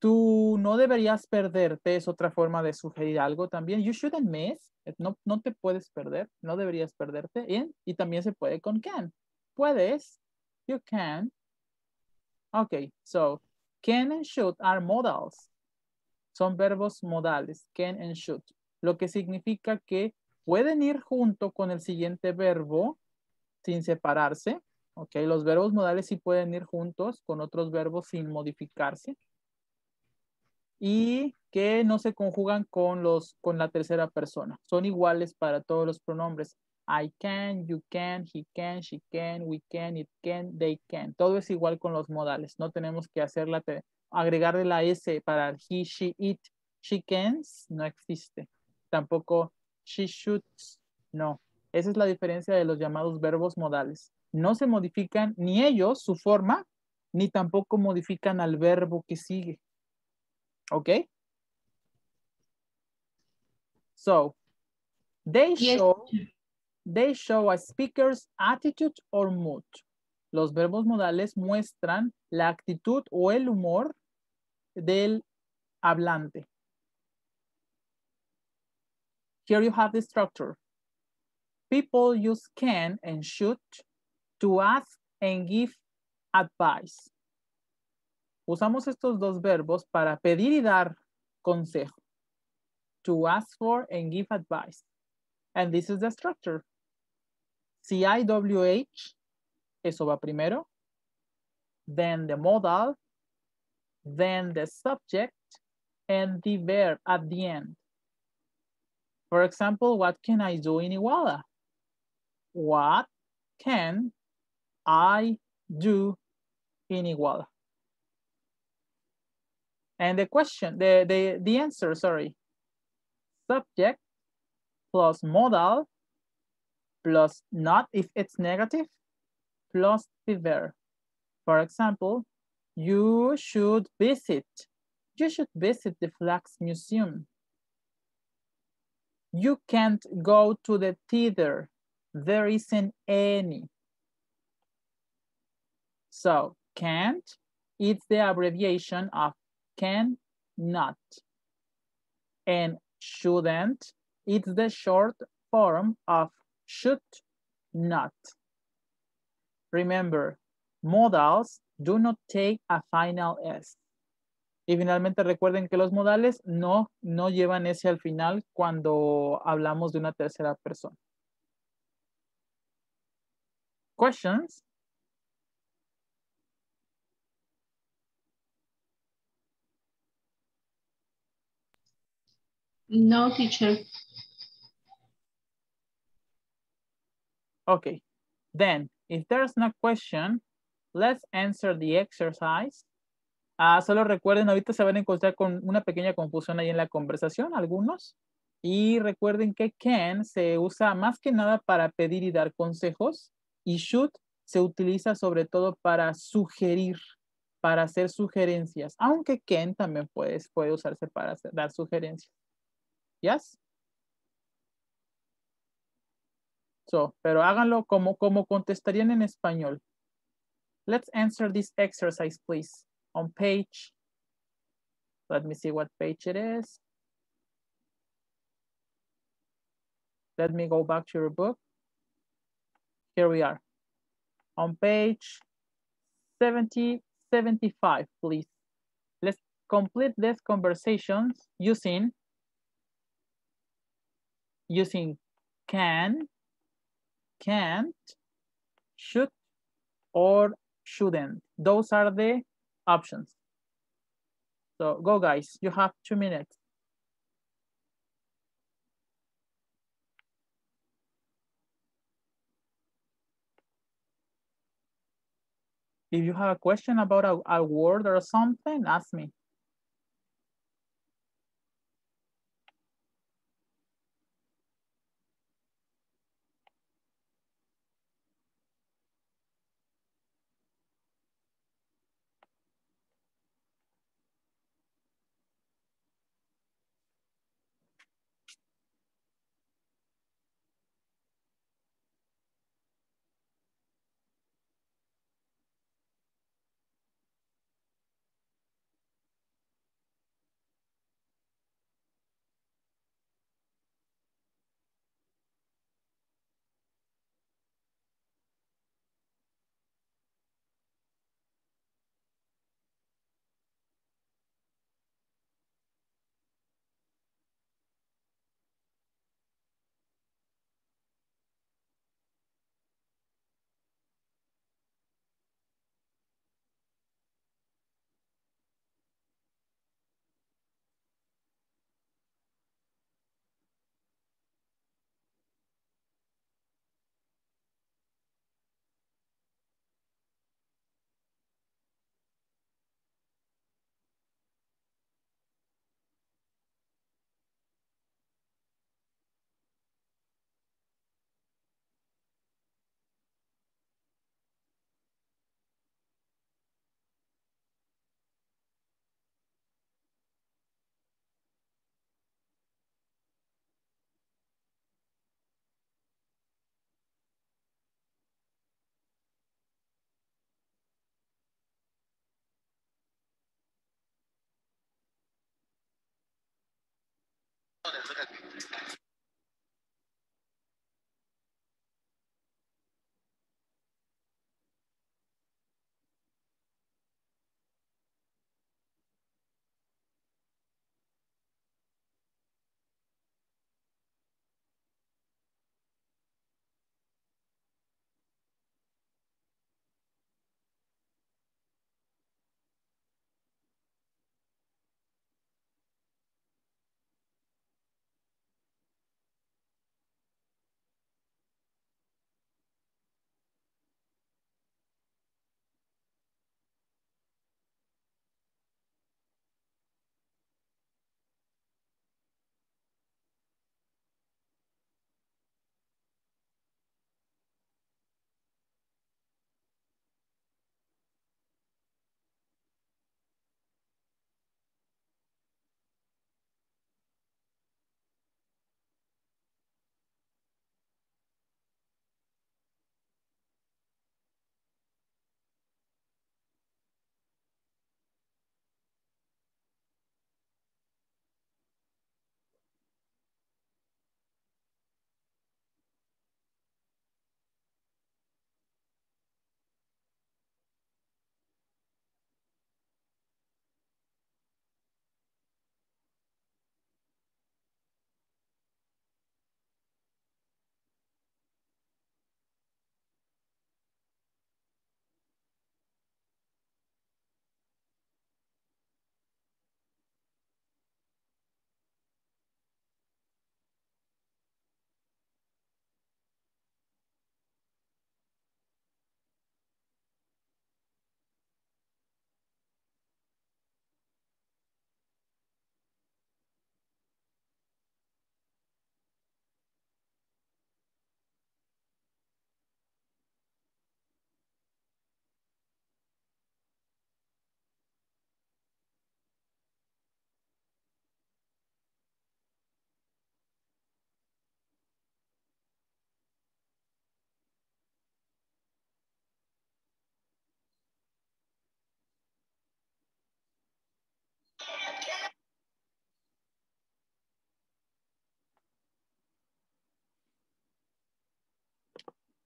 Tú no deberías perderte, es otra forma de sugerir algo también. You shouldn't miss. No, no te puedes perder, no deberías perderte. Y, y también se puede con can. Puedes. You can. Okay, so can and should are modals. Son verbos modales, can and should. Lo que significa que pueden ir junto con el siguiente verbo sin separarse. Ok, los verbos modales sí pueden ir juntos con otros verbos sin modificarse. Y que no se conjugan con, los, con la tercera persona. Son iguales para todos los pronombres. I can, you can, he can, she can, we can, it can, they can. Todo es igual con los modales. No tenemos que hacerla, te- agregarle la S para he, she, it, she cans. No existe. Tampoco she shoots. No. Esa es la diferencia de los llamados verbos modales. No se modifican ni ellos, su forma, ni tampoco modifican al verbo que sigue. ¿Ok? So, they Yes. show, they show a speaker's attitude or mood. Los verbos modales muestran la actitud o el humor del hablante. Here you have the structure. People use can and should to ask and give advice. Usamos estos dos verbos para pedir y dar consejo. To ask for and give advice. And this is the structure. CIWH, eso va primero. Then the modal. Then the subject. And the verb at the end. For example, what can I do in Iguala? What can I do in Iguala? And the question, the, the, the answer, sorry. Subject plus modal plus not if it's negative plus the verb. For example, you should visit. You should visit the Flax Museum. You can't go to the theater. There isn't any. So can't it's the abbreviation of can not. And shouldn't, it's the short form of should not. Remember, modals do not take a final S. Y finalmente recuerden que los modales no, no llevan ese al final cuando hablamos de una tercera persona. Questions? No, teacher. Okay, then if there's no question, let's answer the exercise. Ah, solo recuerden, ahorita se van a encontrar con una pequeña confusión ahí en la conversación, algunos. Y recuerden que can se usa más que nada para pedir y dar consejos y should se utiliza sobre todo para sugerir, para hacer sugerencias, aunque can también puede, puede usarse para dar sugerencias. ¿Yes? So, pero háganlo como, como contestarían en español. Let's answer this exercise, please. On page, let me see what page it is. Let me go back to your book. Here we are. On page 70, 75, please. Let's complete this conversation using using can, can't, should, or shouldn't. Those are the options. So go guys, you have two minutes. If you have a question about a, a word or something, ask me. 喝点喝点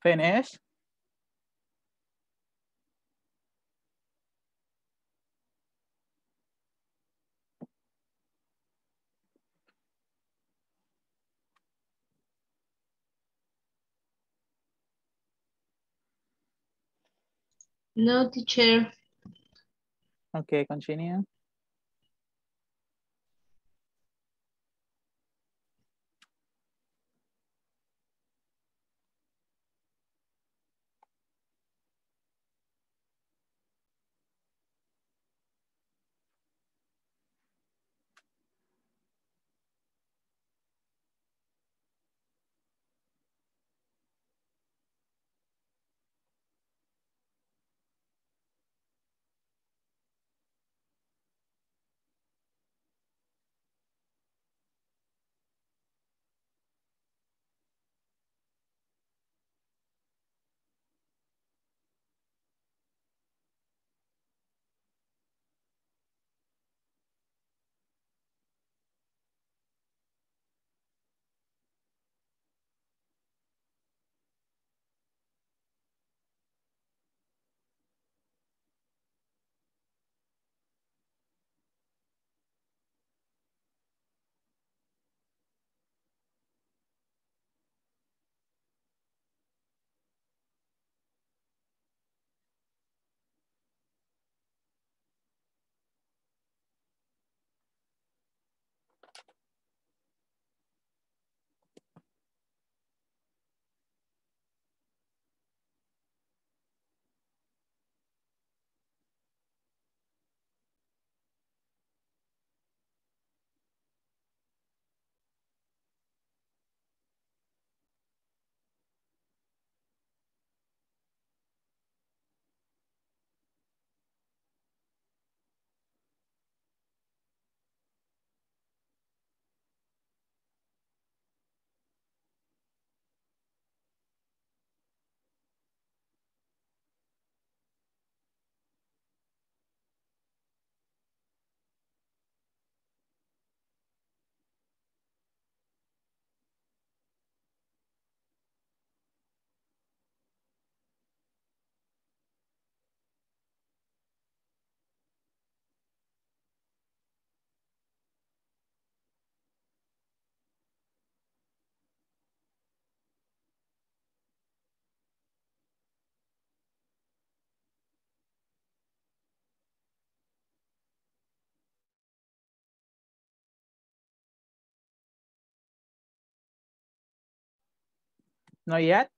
Finish. No, teacher. Okay, continue. Not yet?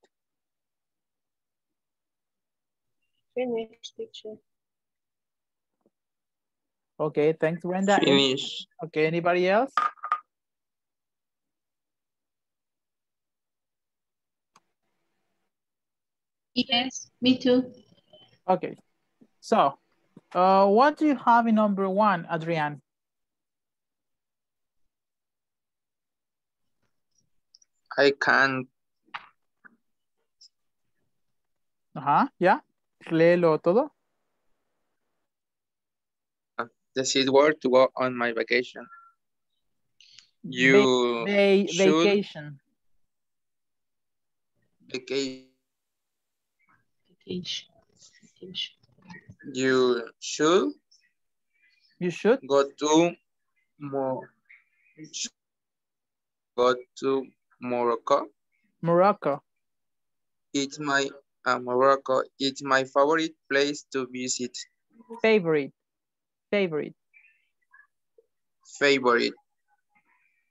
Finish, teacher. Okay, thanks, Brenda. Finish. Okay, anybody else? Yes, me too. Okay, so uh, what do you have in number one, Adrian? I can Ajá, ya. Léelo todo. decide where to go on my vacation. You Va- va- should vacation. Vacation. Vacation. you should You should go to Mo go to Morocco. Morocco. It's my uh, Morocco. It's my favorite place to visit. Favorite. Favorite. Favorite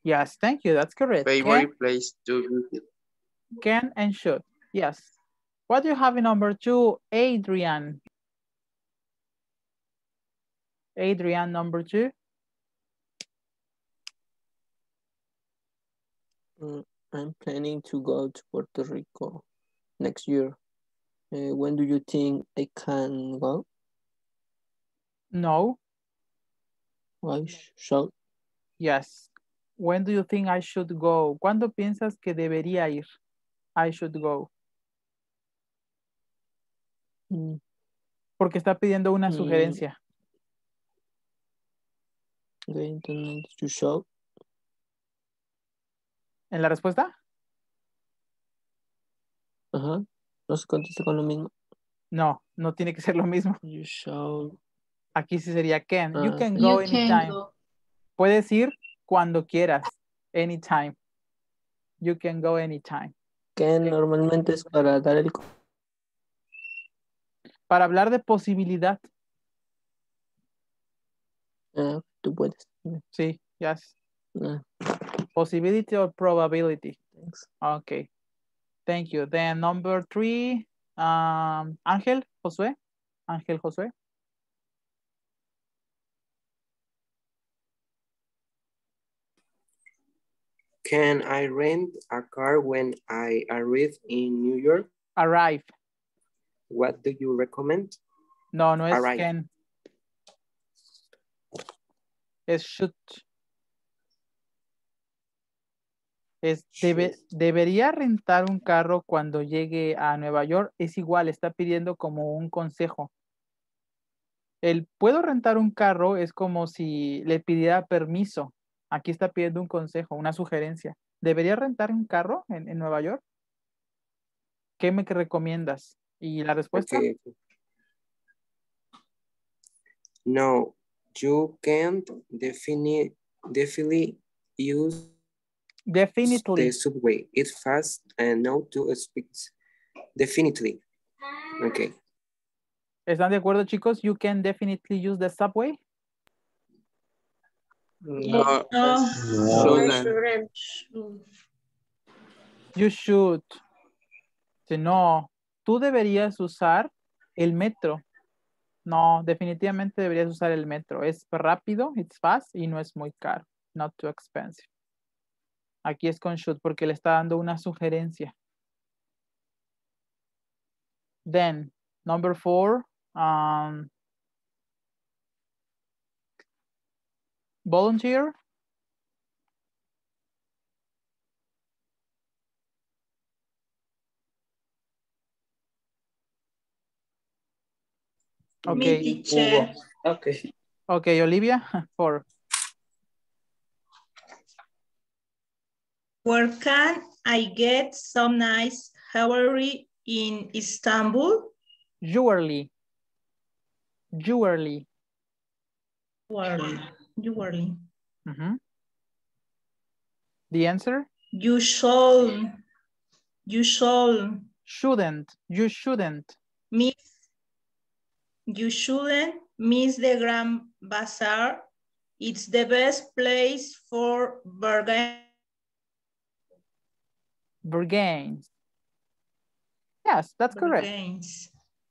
Yes, thank you. That's correct. favorite place to visit. Can, can and should. Yes. What do you have in number two, Adrian? Adrian, number two. Mm, I'm planning to go to Puerto Rico next year. Uh, when do you think I can go? No. I sh- shall. Yes. When do you think I should go? ¿Cuándo piensas que debería ir? I should go. Mm, Porque está pidiendo una Mm. sugerencia. to shall. ¿En la respuesta? Ajá. No se contesta con lo mismo. No, no tiene que ser lo mismo. You shall. Aquí sí sería can. You Ah, can go You can anytime. go. Puedes ir cuando quieras. Anytime. You can go anytime. Can normalmente es para dar el. Para hablar de posibilidad. Ah, tú puedes. Sí, yes. Ah, Possibility or probability. thanks. Okay. Thank you. Then number three, um, Ángel Josué. Ángel Josué. Can I rent a car when I arrive in New York? Arrive. What do you recommend? No, no es Arrive. can. Es should. Es debe- debería rentar un carro cuando llegue a Nueva York. Es igual, está pidiendo como un consejo. El puedo rentar un carro es como si le pidiera permiso. Aquí está pidiendo un consejo, una sugerencia. ¿Debería rentar un carro en, en Nueva York? ¿Qué me recomiendas? ¿Y la respuesta? Okay. No, you can't definitely use Definitely. the subway. It's fast and no two speeds. Definitely. Okay. ¿Están de acuerdo, chicos? You can definitely use the subway. No, No. You should. Si no, tú deberías usar el metro. No, definitivamente deberías usar el metro. Es rápido, it's fast y no es muy caro. Not too expensive. Aquí es con should porque le está dando una sugerencia. Then, number four. Um, volunteer. Okay. teacher. Okay. Okay, Olivia, [laughs] four. Where can I get some nice jewelry in Istanbul? Jewelry. Jewelry. Jewelry. Jewelry. Mhm. The answer? You should. You should. Shouldn't. You shouldn't. Miss. You shouldn't miss the Grand Bazaar. It's the best place for bargain. Bargains. Yes, that's correct.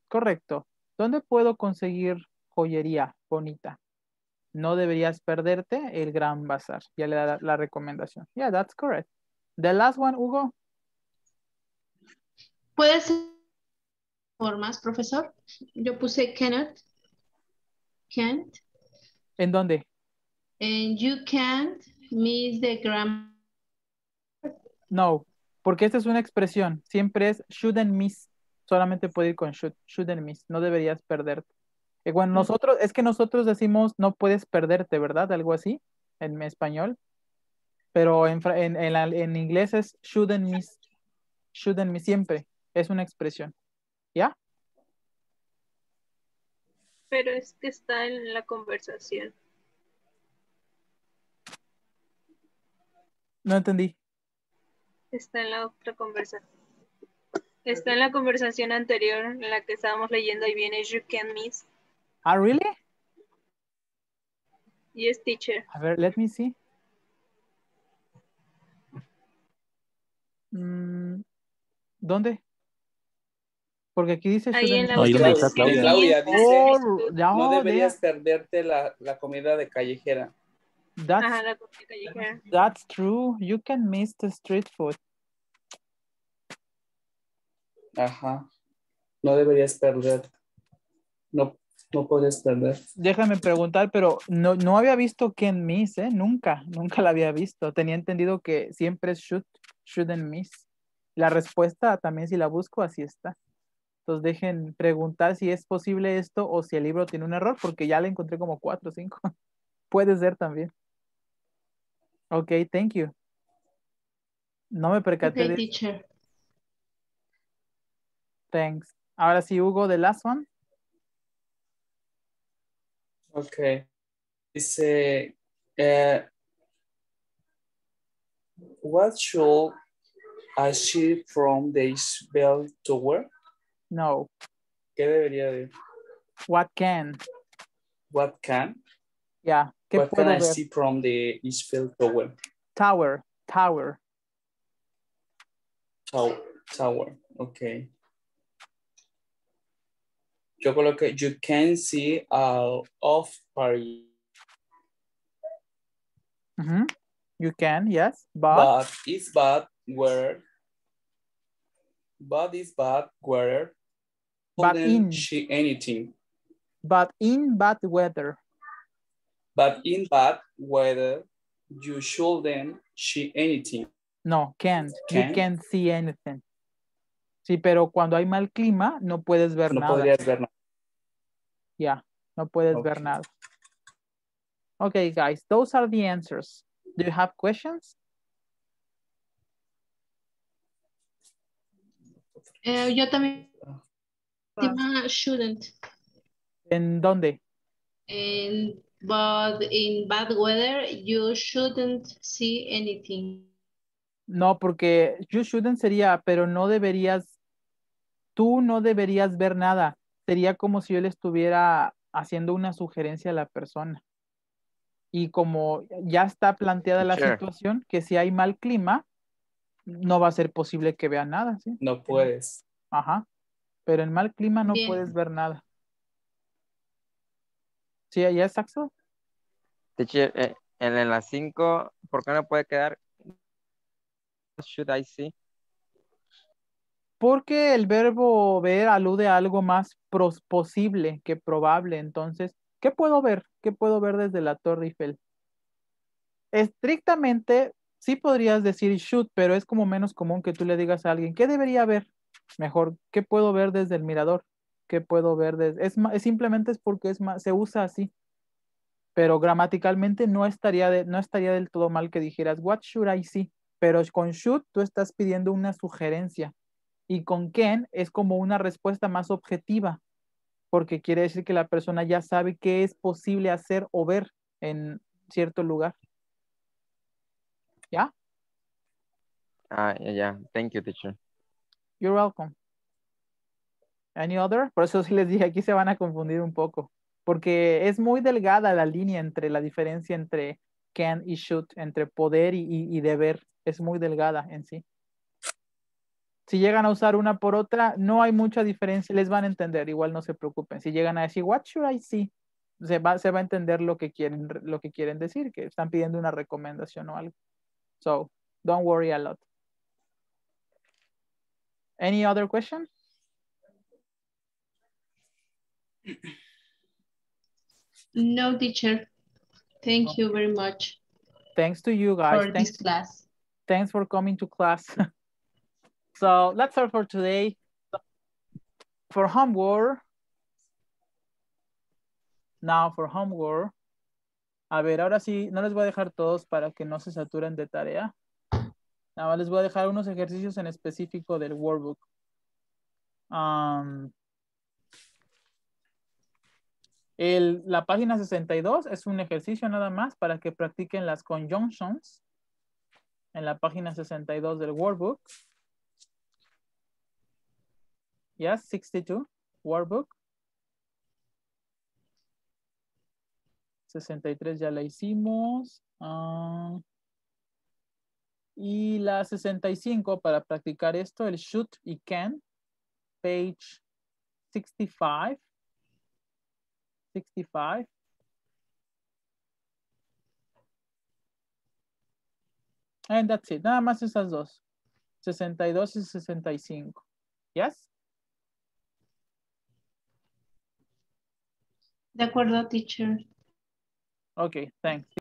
Correcto. ¿Dónde puedo conseguir joyería bonita? No deberías perderte el gran bazar. Ya le da la, la recomendación. Yeah, that's correct. The last one, Hugo. ¿Puede ser formas, profesor? Yo puse cannot. Can't. ¿En dónde? And you can't miss the grammar. No, porque esta es una expresión. Siempre es shouldn't miss. Solamente puede ir con should. Shouldn't miss. No deberías perderte. Eh, Bueno, nosotros, es que nosotros decimos no puedes perderte, ¿verdad? Algo así en español. Pero en, en, en la- en inglés es shouldn't miss. Shouldn't miss siempre. Es una expresión. ¿Ya? Pero es que está en la conversación. No entendí. Está en la otra conversación. Está en la conversación anterior en la que estábamos leyendo y viene you can miss. Ah, really? Yes, teacher. A ver, let me see. Mm, ¿Dónde? Porque aquí dice Ahí en la última Claudia, dice, Oh, no deberías perderte la, la comida de callejera. That's, Ajá, la comida callejera. that's true. You can miss the street food. Ajá. No deberías perder. No, no puedes perder. Déjame preguntar, pero no, no había visto can miss, ¿eh? Nunca, nunca la había visto. Tenía entendido que siempre es should, shouldn't miss. La respuesta también si la busco, así está. Entonces dejen preguntar si es posible esto o si el libro tiene un error, porque ya le encontré como cuatro o cinco. [laughs] Puede ser también. Ok, thank you. No me percaté Okay, de teacher. Thanks. Ahora sí, Hugo, the last one. Okay. Dice, uh, what should I see from the bell tower? No. ¿Qué debería de? What can? What can? Yeah. ¿Qué What can I ver? see from the Eiffel Tower? Tower. Tower. Tower. Tower. Okay. Yo coloqué, you can see all of Paris, Mhm. You can, yes. But, but it's bad where, but it's bad where, But in. see anything. but in bad weather. But in bad weather, you shouldn't see anything. No, can't. You Can't. can't see anything. Sí, pero cuando hay mal clima, no puedes ver No nada. podrías ver nada. Yeah, no puedes ver Okay. nada. Okay, guys, those are the answers. Do you have questions? Eh, yo también. Última, shouldn't. ¿En dónde? And, but in bad weather, you shouldn't see anything. No, porque you shouldn't sería, pero no deberías, tú no deberías ver nada. Sería como si yo le estuviera haciendo una sugerencia a la persona. Y como ya está planteada la Sure. situación, que si hay mal clima, no va a ser posible que vea nada, ¿sí? No puedes. Ajá. Pero en mal clima no Bien. puedes ver nada. ¿Sí, ya es Axel? Teacher, eh, en, en las 5, ¿por qué no puede quedar? Should I see? Porque el verbo ver alude a algo más pros- posible que probable. Entonces, ¿qué puedo ver? ¿Qué puedo ver desde la Torre Eiffel? Estrictamente, sí podrías decir should, pero es como menos común que tú le digas a alguien, ¿qué debería ver? Mejor, ¿qué puedo ver desde el mirador? ¿Qué puedo ver desde...? Es, simplemente es porque es más, se usa así. Pero gramaticalmente no estaría, de- no estaría del todo mal que dijeras, what should I see? Pero con should tú estás pidiendo una sugerencia. Y con can es como una respuesta más objetiva, porque quiere decir que la persona ya sabe qué es posible hacer o ver en cierto lugar. ¿Ya? Ah, ya, ya. Thank you, teacher. You're welcome. Any other? Por eso sí les dije, aquí se van a confundir un poco, porque es muy delgada la línea entre la diferencia entre can y should, entre poder y, deber, es muy delgada en sí. Si llegan a usar una por otra, no hay mucha diferencia, les van a entender, igual no se preocupen. Si llegan a decir, what should I see? Se va, se va a entender lo que quieren, lo que quieren decir, que están pidiendo una recomendación o algo. So, don't worry a lot. Any other question? No, teacher. Thank you very much Thanks to you guys. for Thanks, this class. thanks for coming to class. [laughs] so that's all for today. For homework, now for homework, a ver, ahora sí, no les voy a dejar todos para que no se saturen de tarea. Nada más les voy a dejar unos ejercicios en específico del workbook. Um, la página 62 es un ejercicio nada más para que practiquen las conjunctions en la página 62 del workbook. Yes, 62, workbook. 63 ya la hicimos. Ah, y la 65 para practicar esto, el should y can. Page 65. 65. And that's it. Nada más esas dos. 62 y 65. Yes? De acuerdo, teacher. Okay, thanks.